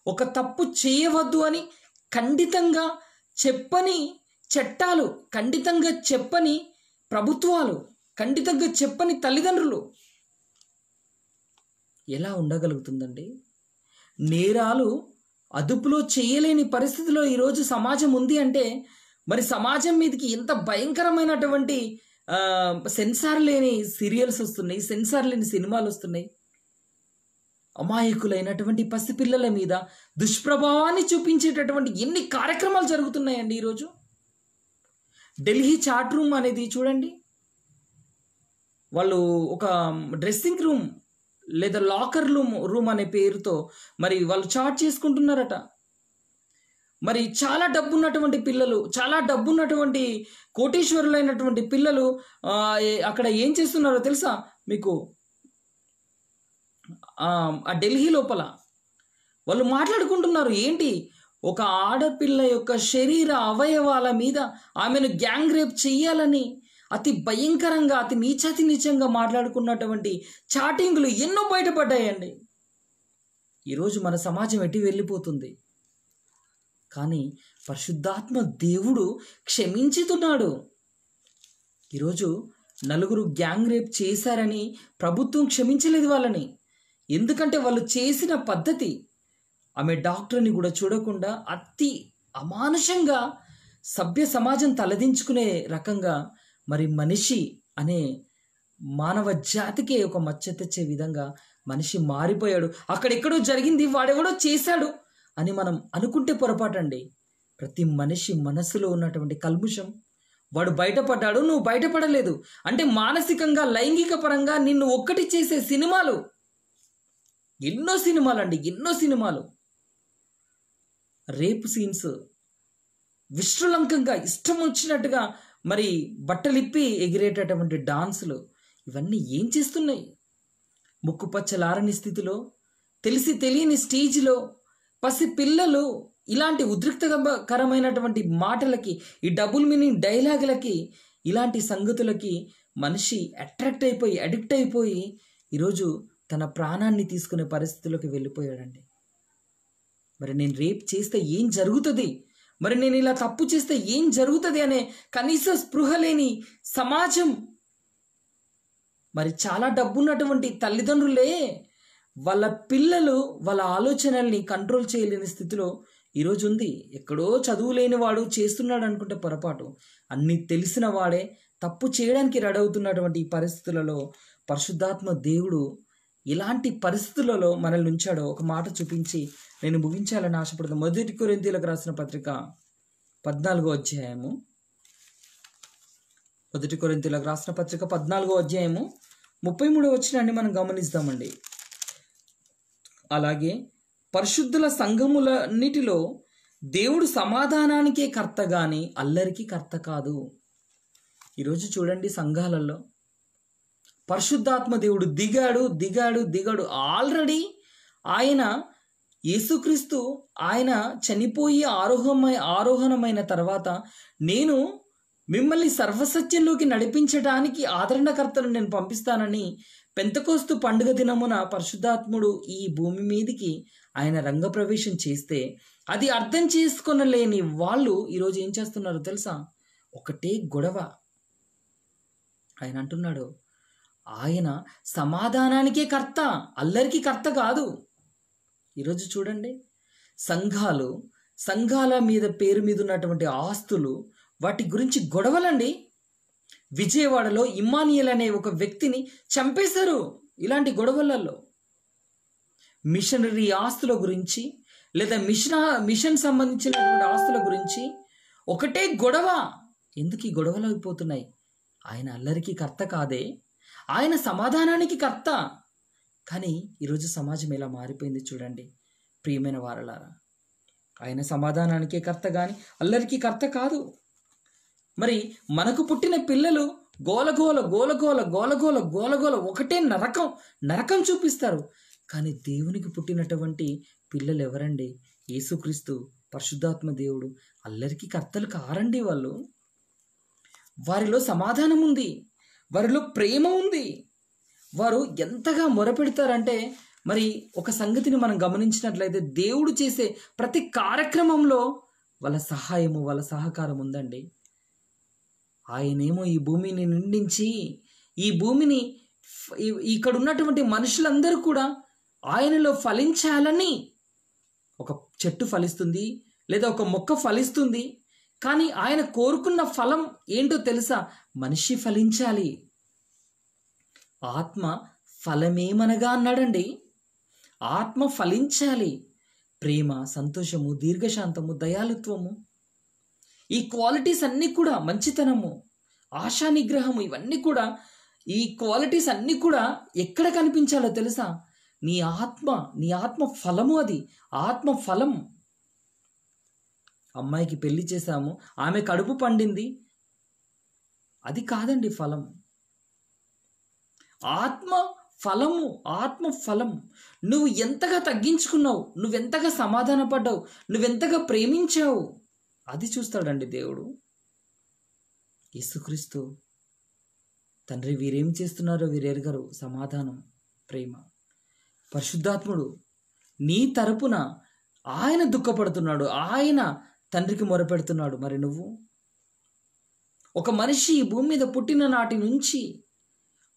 ఒక తప్పు చేయవద్దు అని ఖండితంగా చెప్పని చట్టాలు ఖండితంగా చెప్పని ప్రభుత్వాలు ఖండితంగా చెప్పని తల్లిదండ్రులు ఎలా ఉండగలుగుతుందండి? నేరాలు అదుపులో చేయలేని పరిస్థితిలో ఈరోజు సమాజం ఉంది అంటే మరి సమాజం మీదకి ఎంత భయంకరమైనటువంటి సెన్సార్ లేని సీరియల్స్ వస్తున్నాయి సెన్సార్ లేని సినిమాలు వస్తున్నాయి. అమాయకులైనటువంటి పసిపిల్లల మీద దుష్ప్రభావాన్ని చూపించేటటువంటి ఎన్ని కార్యక్రమాలు జరుగుతున్నాయండి ఈరోజు? ఢిల్లీ చాట్ రూమ్ అనేది చూడండి. వాళ్ళు ఒక డ్రెస్సింగ్ రూమ్ లేదా లాకర్ రూమ్ రూమ్ అనే పేరుతో మరి వాళ్ళు చాట్ చేసుకుంటున్నారట. మరి చాలా డబ్బు ఉన్నటువంటి పిల్లలు చాలా డబ్బు ఉన్నటువంటి కోటీశ్వరులైనటువంటి పిల్లలు అక్కడ ఏం చేస్తున్నారో తెలుసా మీకు? ఆ ఢిల్లీ లోపల వాళ్ళు మాట్లాడుకుంటున్నారు ఏంటి? ఒక ఆడపిల్ల యొక్క శరీర అవయవాల మీద ఆమెను గ్యాంగ్ రేప్ చెయ్యాలని అతి భయంకరంగా అతి నీచాతి నీచంగా మాట్లాడుకున్నటువంటి చాటింగ్లు ఎన్నో బయటపడ్డాయండి. ఈరోజు మన సమాజం ఎటు వెళ్ళిపోతుంది? కానీ పరిశుద్ధాత్మ దేవుడు క్షమించుతున్నాడు. ఈరోజు నలుగురు గ్యాంగ్ రేప్ చేశారని ప్రభుత్వం క్షమించలేదు వాళ్ళని. ఎందుకంటే వాళ్ళు చేసిన పద్ధతి. ఆమె డాక్టర్ని కూడా చూడకుండా అతి అమానుషంగా సభ్య సమాజం తలదించుకునే రకంగా మరి మనిషి అనే మానవ జాతికే ఒక మచ్చ తెచ్చే విధంగా మనిషి మారిపోయాడు. అక్కడెక్కడో జరిగింది వాడెవడో చేశాడు అని మనం అనుకుంటే పొరపాటండి. ప్రతి మనిషి మనసులో ఉన్నటువంటి కల్ముషం. వాడు బయటపడ్డాడు నువ్వు బయటపడలేదు. అంటే మానసికంగా లైంగిక పరంగా నిన్ను ఒక్కటి చేసే సినిమాలు ఎన్నో సినిమాలు అండి ఎన్నో సినిమాలు. రేపు సీన్స్. విశ్రులంకంగా ఇష్టం వచ్చినట్టుగా మరి బట్టలిప్పి ఎగిరేటటువంటి డాన్సులు. ఇవన్నీ ఏం చేస్తున్నాయి? ముక్కుపచ్చలారని స్థితిలో తెలిసి తెలియని స్టేజ్లో పసి పిల్లలు ఇలాంటి ఉద్రిక్తకరమైనటువంటి మాటలకి ఈ డబుల్ మీనింగ్ డైలాగులకి ఇలాంటి సంగతులకి మనిషి అట్రాక్ట్ అయిపోయి అడిక్ట్ అయిపోయి ఈరోజు తన ప్రాణాన్ని తీసుకునే పరిస్థితిలోకి వెళ్ళిపోయాడండి. మరి నేను రేప్ చేస్తే ఏం జరుగుతుంది? మరి నేను ఇలా తప్పు చేస్తే ఏం జరుగుతుంది అనే కనీస స్పృహ లేని సమాజం. మరి చాలా డబ్బున్నటువంటి తల్లిదండ్రులే వాళ్ళ పిల్లలు వాళ్ళ ఆలోచనల్ని కంట్రోల్ చేయలేని స్థితిలో ఈరోజు ఉంది. ఎక్కడో చదువు లేని వాడు చేస్తున్నాడు అనుకుంటే పొరపాటు. అన్ని తెలిసిన వాడే తప్పు చేయడానికి రెడీ అవుతున్నటువంటి ఈ పరిస్థితులలో పరిశుద్ధాత్మ దేవుడు ఇలాంటి పరిస్థితులలో మనల్ని ఉంచాడో ఒక మాట చూపించి నేను ముగించాలని ఆశపడుతున్నాను మొదటి కొరింతీలకు రాసిన పత్రిక పద్నాలుగో అధ్యాయము. మొదటి కొరింతీలకు రాసిన పత్రిక పద్నాలుగో అధ్యాయము. ముప్పై మూడో వచ్చినాన్ని మనం గమనిస్తామండి. అలాగే పరిశుద్ధుల సంఘములన్నిటిలో దేవుడు సమాధానానికే కర్త కానీ అల్లరికి కర్త కాదు. ఈరోజు చూడండి సంఘాలలో పరిశుద్ధాత్మ దేవుడు దిగాడు దిగాడు దిగాడు. ఆల్రెడీ ఆయన యేసుక్రీస్తు ఆయన చనిపోయి ఆరోహమై ఆరోహణమైన తర్వాత నేను మిమ్మల్ని సర్వసత్యంలోకి నడిపించడానికి ఆదరణకర్తను నేను పంపిస్తానని పెంతకోస్తు పండుగ దినమున పరిశుద్ధాత్ముడు ఈ భూమి మీదికి ఆయన రంగప్రవేశం చేస్తే అది అర్థం చేసుకొనలేని వాళ్ళు ఈరోజు ఏం చేస్తున్నారు తెలుసా? ఒకటే గొడవ. ఆయన అంటున్నాడు ఆయన సమాధానానికే కర్త అల్లరికి కర్త కాదు. ఈరోజు చూడండి సంఘాలు సంఘాల మీద పేరు మీద ఉన్నటువంటి ఆస్తులు వాటి గురించి గొడవలండి. విజయవాడలో ఇమ్మానియల్ అనే ఒక వ్యక్తిని చంపేశారు ఇలాంటి గొడవలలో. మిషనరీ ఆస్తుల గురించి లేదా మిషన్ మిషన్ సంబంధించినటువంటి ఆస్తుల గురించి ఒకటే గొడవ. ఎందుకు ఈ గొడవలు అయిపోతున్నాయి? ఆయన అల్లరికి కర్త కాదే? ఆయన సమాధానానికి కర్త. కానీ ఈరోజు సమాజం ఎలా మారిపోయింది చూడండి ప్రియమైన వారలారా. ఆయన సమాధానానికే కర్త కానీ అల్లరికి కర్త కాదు. మరి మనకు పుట్టిన పిల్లలు గోలగోల గోలగోల గోలగోల గోలగోల ఒకటే నరకం నరకం చూపిస్తారు. కానీ దేవునికి పుట్టినటువంటి పిల్లలు ఎవరండి యేసుక్రీస్తు పరిశుద్ధాత్మ దేవుడు అల్లరికి కర్తలు కారండి వాళ్ళు. వారిలో సమాధానం ఉంది వారిలో ప్రేమ ఉంది. వారు ఎంతగా మొరపెడతారంటే మరి ఒక సంగతిని మనం గమనించినట్లయితే దేవుడు చేసే ప్రతి కార్యక్రమంలో వాళ్ళ సహాయము వాళ్ళ సహకారం ఉందండి. ఆయనేమో ఈ భూమిని నిండించి ఈ భూమిని ఇక్కడ ఉన్నటువంటి మనుషులందరూ కూడా ఆయనలో ఫలించాలని ఒక చెట్టు ఫలిస్తుంది లేదా ఒక మొక్క ఫలిస్తుంది. కానీ ఆయన కోరుకున్న ఫలం ఏంటో తెలుసా? మనిషి ఫలించాలి. ఆత్మ ఫలమేమనగా అన్నాడండి. ఆత్మ ఫలించాలి. ప్రేమ సంతోషము దీర్ఘశాంతము దయాలుత్వము ఈ క్వాలిటీస్ అన్నీ కూడా మంచితనము ఆశా నిగ్రహము ఇవన్నీ కూడా ఈ క్వాలిటీస్ అన్నీ కూడా ఎక్కడ కనిపించాలో తెలుసా? నీ ఆత్మ నీ ఆత్మ ఫలము అది. ఆత్మ ఫలం. అమ్మాయికి పెళ్ళి చేశాము ఆమె కడుపు పండింది అది కాదండి ఫలం. ఆత్మ ఫలము ఆత్మ ఫలం. నువ్వు ఎంతగా తగ్గించుకున్నావు నువ్వెంతగా సమాధానపడ్డావు నువ్వెంతగా ప్రేమించావు అది చూస్తాడండి దేవుడు. యేసుక్రీస్తు తండ్రి వీరేం చేస్తున్నారో వీరెరగరు? సమాధానం ప్రేమ. పరిశుద్ధాత్ముడు నీ తరపున ఆయన దుఃఖపడుతున్నాడు ఆయన తండ్రికి మొరపెడుతున్నాడు. మరి నువ్వు? ఒక మనిషి ఈ భూమి మీద పుట్టిన నాటి నుంచి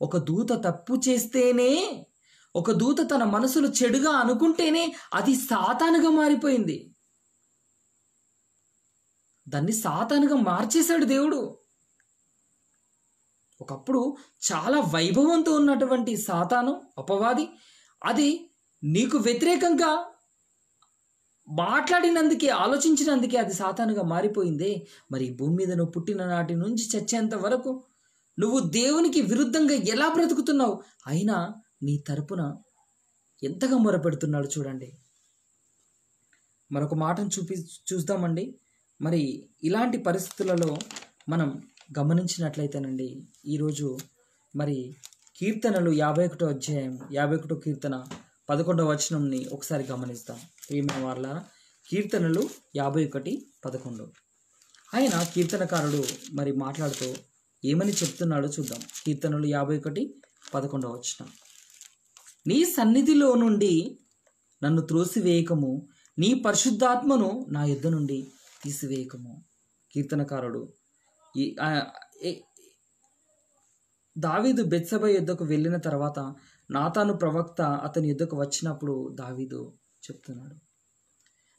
ఒక దూత తప్పు చేస్తేనే ఒక దూత తన మనసులో చెడుగా అనుకుంటేనే అది సాతానుగా మారిపోయింది. దాన్ని సాతానుగా మార్చేశాడు దేవుడు. ఒకప్పుడు చాలా వైభవంతో ఉన్నటువంటి సాతాను అపవాది అది నీకు వ్యతిరేకంగా మాట్లాడినందుకే ఆలోచించినందుకే అది సాతానుగా మారిపోయిందే. మరి భూమి మీద నువ్వు పుట్టిన నాటి నుంచి చచ్చేంత వరకు నువ్వు దేవునికి విరుద్ధంగా ఎలా బ్రతుకుతున్నావు? అయినా నీ తరపున ఎంతగా మొరపెడుతున్నాడు చూడండి. మరొక మాటను చూపి చూద్దామండి. మరి ఇలాంటి పరిస్థితులలో మనం గమనించినట్లయితేనండి ఈరోజు మరి కీర్తనలు యాభై ఒకటో అధ్యాయం యాభై ఒకటో కీర్తన పదకొండవ వచనంని ఒకసారి గమనిస్తాం. ప్రియమైన వాళ్ళ కీర్తనలు యాభై ఒకటి పదకొండు. ఆయన కీర్తనకారుడు మరి మాట్లాడుతూ ఏమని చెప్తున్నాడో చూద్దాం. కీర్తనలు యాభై ఒకటి పదకొండవ వచ్చిన నీ సన్నిధిలో నుండి నన్ను త్రోసివేయకము. నీ పరిశుద్ధాత్మను నా యుద్ధ నుండి తీసివేయకము. కీర్తనకారుడు దావీదు బెత్సబ యుద్ధకు వెళ్ళిన తర్వాత నాతాను ప్రవక్త అతని యుద్ధకు వచ్చినప్పుడు దావీదు చెప్తున్నాడు.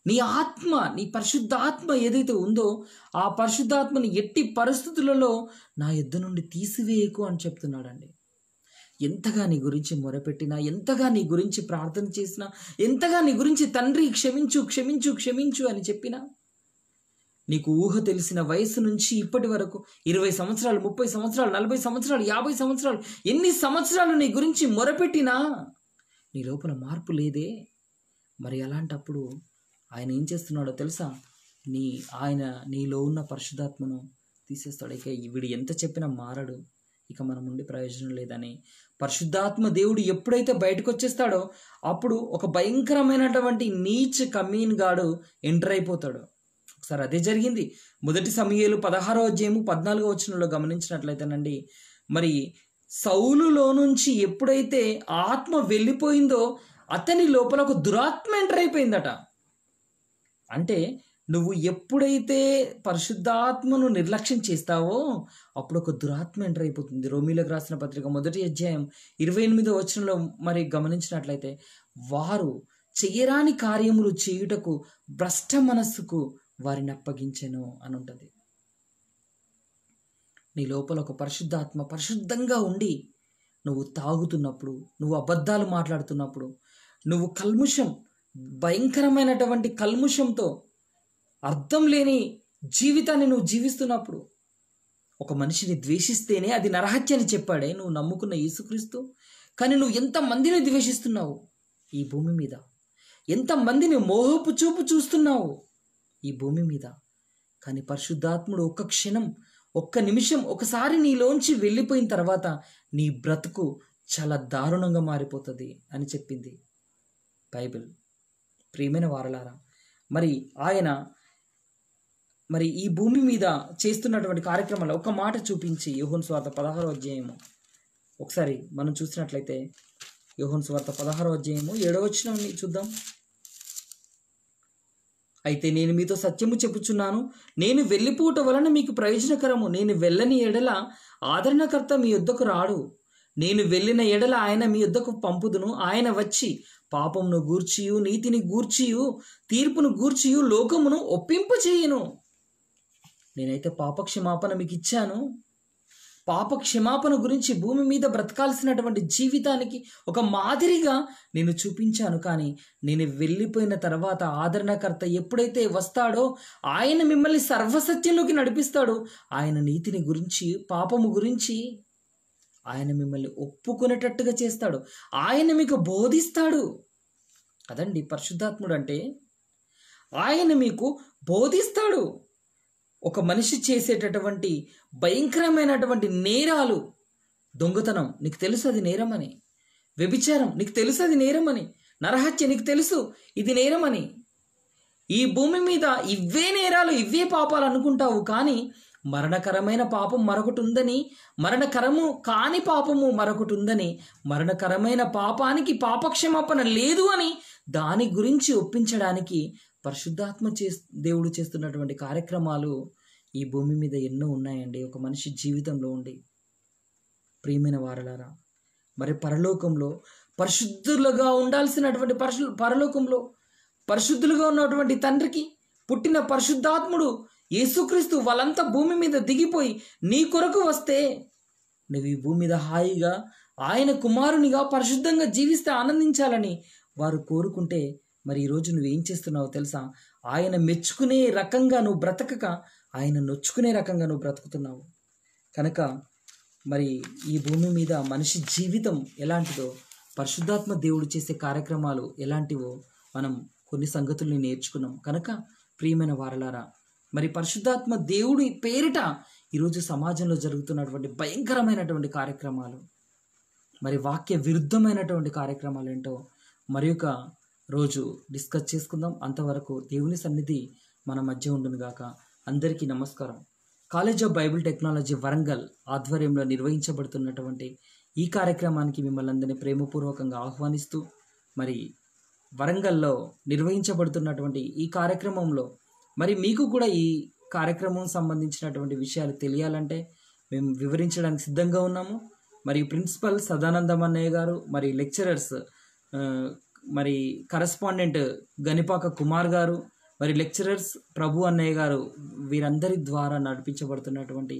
నీ ఆత్మ నీ పరిశుద్ధాత్మ ఏదైతే ఉందో ఆ పరిశుద్ధాత్మని ఎట్టి పరిస్థితులలో నా ఎద్దు నుండి తీసివేయకు అని చెప్తున్నాడండి. ఎంతగా నీ గురించి మొరపెట్టినా ఎంతగా నీ గురించి ప్రార్థన చేసినా ఎంతగా నీ గురించి తండ్రి క్షమించు క్షమించు క్షమించు అని చెప్పినా నీకు ఊహ తెలిసిన వయసు నుంచి ఇప్పటి వరకు ఇరవై సంవత్సరాలు ముప్పై సంవత్సరాలు నలభై సంవత్సరాలు యాభై సంవత్సరాలు ఎన్ని సంవత్సరాలు నీ గురించి మొరపెట్టినా నీ లోపల మార్పు లేదే. మరి అలాంటప్పుడు ఆయన ఏం చేస్తున్నాడో తెలుసా? నీ ఆయన నీలో ఉన్న పరిశుద్ధాత్మను తీసేస్తాడు. ఇక వీడు ఎంత చెప్పినా మారడు. ఇక మనం ఉండే ప్రయోజనం లేదని. పరిశుద్ధాత్మ దేవుడు ఎప్పుడైతే బయటకు వచ్చేస్తాడో అప్పుడు ఒక భయంకరమైనటువంటి నీచ్ కమీన్ గాడు ఎంటర్ అయిపోతాడు. ఒకసారి అదే జరిగింది. మొదటి సమయాలు పదహారో అధ్యాయము పద్నాలుగో వచ్చినలో గమనించినట్లయితేనండి మరి సౌలులో నుంచి ఎప్పుడైతే ఆత్మ వెళ్ళిపోయిందో అతని లోపల ఒక దురాత్మ ఎంటర్ అయిపోయిందట. అంటే నువ్వు ఎప్పుడైతే పరిశుద్ధాత్మను నిర్లక్ష్యం చేస్తావో అప్పుడు ఒక దురాత్మ ఎంటర్ అయిపోతుంది. రోమిలకు రాసిన పత్రిక మొదటి అధ్యాయం ఇరవై ఎనిమిదో వచనంలో మరి గమనించినట్లయితే వారు చేయరాని కార్యములు చేయుటకు భ్రష్ట మనస్సుకు వారిని అప్పగించెను అని ఉంటుంది. నీ లోపల ఒక పరిశుద్ధాత్మ పరిశుద్ధంగా ఉండి నువ్వు తాగుతున్నప్పుడు నువ్వు అబద్ధాలు మాట్లాడుతున్నప్పుడు నువ్వు కల్ముషం భయంకరమైనటువంటి కల్ముషంతో అర్థం లేని జీవితాన్ని నువ్వు జీవిస్తున్నప్పుడు ఒక మనిషిని ద్వేషిస్తేనే అది నరహత్య అని చెప్పాడే నువ్వు నమ్ముకున్న యేసుక్రీస్తు. కానీ నువ్వు ఎంతమందిని ద్వేషిస్తున్నావు ఈ భూమి మీద? ఎంతమందిని మోహపు చూపు చూస్తున్నావు ఈ భూమి మీద? కానీ పరిశుద్ధాత్ముడు ఒక్క క్షణం ఒక్క నిమిషం ఒకసారి నీలోంచి వెళ్ళిపోయిన తర్వాత నీ బ్రతుకు చాలా దారుణంగా మారిపోతుంది అని చెప్పింది. బైబిల్. ప్రియమైన వారలారా మరి ఆయన మరి ఈ భూమి మీద చేస్తున్నటువంటి కార్యక్రమాలు ఒక మాట చూపించి యోహన్ స్వార్థ పదహారో అధ్యాయము. ఒకసారి మనం చూసినట్లయితే యోహన్ స్వార్థ పదహారో అధ్యాయము ఏడవ వచ్చిన చూద్దాం. అయితే నేను మీతో సత్యము చెప్పుచున్నాను నేను వెళ్ళిపోవటం వలన మీకు ప్రయోజనకరము. నేను వెళ్ళని ఎడల ఆదరణకర్త మీ యుద్ధకు రాడు. నేను వెళ్ళిన ఎడల ఆయన మీ యుద్ధకు పంపుదును. ఆయన వచ్చి పాపమును గూర్చియు నీతిని గూర్చియు తీర్పును గూర్చియు లోకమును ఒప్పింపు చేయను నేనైతే పాపక్షమాపణ మీకు ఇచ్చాను పాప క్షమాపణ గురించి భూమి మీద బ్రతకాల్సినటువంటి జీవితానికి ఒక మాదిరిగా నేను చూపించాను. కానీ నేను వెళ్ళిపోయిన తర్వాత ఆదరణకర్త ఎప్పుడైతే వస్తాడో ఆయన మిమ్మల్ని సర్వసత్యంలోకి నడిపిస్తాడో ఆయన నీతిని గురించి పాపము గురించి ఆయన మిమ్మల్ని ఒప్పుకునేటట్టుగా చేస్తాడు. ఆయన మీకు బోధిస్తాడు. కదండి పరిశుద్ధాత్ముడు అంటే ఆయన మీకు బోధిస్తాడు. ఒక మనిషి చేసేటటువంటి భయంకరమైనటువంటి నేరాలు దొంగతనం నీకు తెలుసు అది నేరమని వ్యభిచారం నీకు తెలుసు అది నేరమని నరహత్య నీకు తెలుసు ఇది నేరమని ఈ భూమి మీద ఇవే నేరాలు ఇవే పాపాలు అనుకుంటావు కానీ మరణకరమైన పాపం మరొకటి ఉందని మరణకరము కాని పాపము మరొకటి ఉందని మరణకరమైన పాపానికి పాపక్షమాపణ లేదు అని దాని గురించి ఒప్పించడానికి పరిశుద్ధాత్మ చే దేవుడు చేస్తున్నటువంటి కార్యక్రమాలు ఈ భూమి మీద ఎన్నో ఉన్నాయండి. ఒక మనిషి జీవితంలో ఉండి. ప్రియమైన వారలారా మరి పరలోకంలో పరిశుద్ధులుగా ఉండాల్సినటువంటి పరిశు పరలోకంలో పరిశుద్ధులుగా ఉన్నటువంటి తండ్రికి పుట్టిన పరిశుద్ధాత్ముడు యేసుక్రీస్తు వాళ్ళంతా భూమి మీద దిగిపోయి నీ కొరకు వస్తే నువ్వు ఈ భూమి మీద హాయిగా ఆయన కుమారునిగా పరిశుద్ధంగా జీవిస్తే ఆనందించాలని వారు కోరుకుంటే మరి ఈరోజు నువ్వేం చేస్తున్నావో తెలుసా? ఆయన మెచ్చుకునే రకంగా నువ్వు బ్రతకక ఆయన నొచ్చుకునే రకంగా నువ్వు బ్రతుకుతున్నావు. కనుక మరి ఈ భూమి మీద మనిషి జీవితం ఎలాంటిదో పరిశుద్ధాత్మ దేవుడు చేసే కార్యక్రమాలు ఎలాంటివో మనం కొన్ని సంగతుల్ని నేర్చుకున్నాం. కనుక ప్రియమైన వారలారా మరి పరిశుద్ధాత్మ దేవుడి పేరిట ఈరోజు సమాజంలో జరుగుతున్నటువంటి భయంకరమైనటువంటి కార్యక్రమాలు మరి వాక్య విరుద్ధమైనటువంటి కార్యక్రమాలు ఏంటో మరి ఒక రోజు డిస్కస్ చేసుకుందాం. అంతవరకు దేవుని సన్నిధి మన మధ్య ఉండును గాక. అందరికీ నమస్కారం. College of bible technology Warangal ఆధ్వర్యంలో నిర్వహించబడుతున్నటువంటి ఈ కార్యక్రమానికి మిమ్మల్ని అందరినీ ప్రేమపూర్వకంగా ఆహ్వానిస్తూ మరి వరంగల్లో నిర్వహించబడుతున్నటువంటి ఈ కార్యక్రమంలో మరి మీకు కూడా ఈ కార్యక్రమం సంబంధించినటువంటి విషయాలు తెలియాలంటే మేము వివరించడానికి సిద్ధంగా ఉన్నాము. మరి ప్రిన్సిపల్ సదానందం అన్నయ్య గారు మరి లెక్చరర్స్ మరి కరస్పాండెంట్ గనిపాక కుమార్ గారు మరి లెక్చరర్స్ ప్రభు అన్నయ్య గారు వీరందరి ద్వారా నడిపించబడుతున్నటువంటి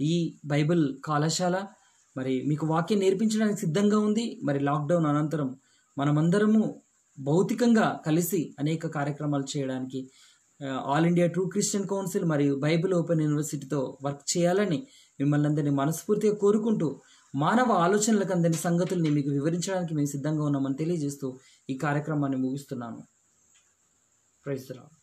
ఈ బైబిల్ కళాశాల. మరి మీకు వాక్యం నేర్పించడానికి సిద్ధంగా ఉంది. మరి లాక్డౌన్ అనంతరం మనమందరము భౌతికంగా కలిసి అనేక కార్యక్రమాలు చేయడానికి all India true Christian council మరియు బైబిల్ ఓపెన్ యూనివర్సిటీతో వర్క్ చేయాలని మిమ్మల్ని అందరినీ మనస్ఫూర్తిగా కోరుకుంటూ మానవ ఆలోచనలకు అందని సంగతుల్ని మీకు వివరించడానికి మేము సిద్ధంగా ఉన్నామని తెలియజేస్తూ ఈ కార్యక్రమాన్ని ముగిస్తున్నాను ప్రైజ్ రామ్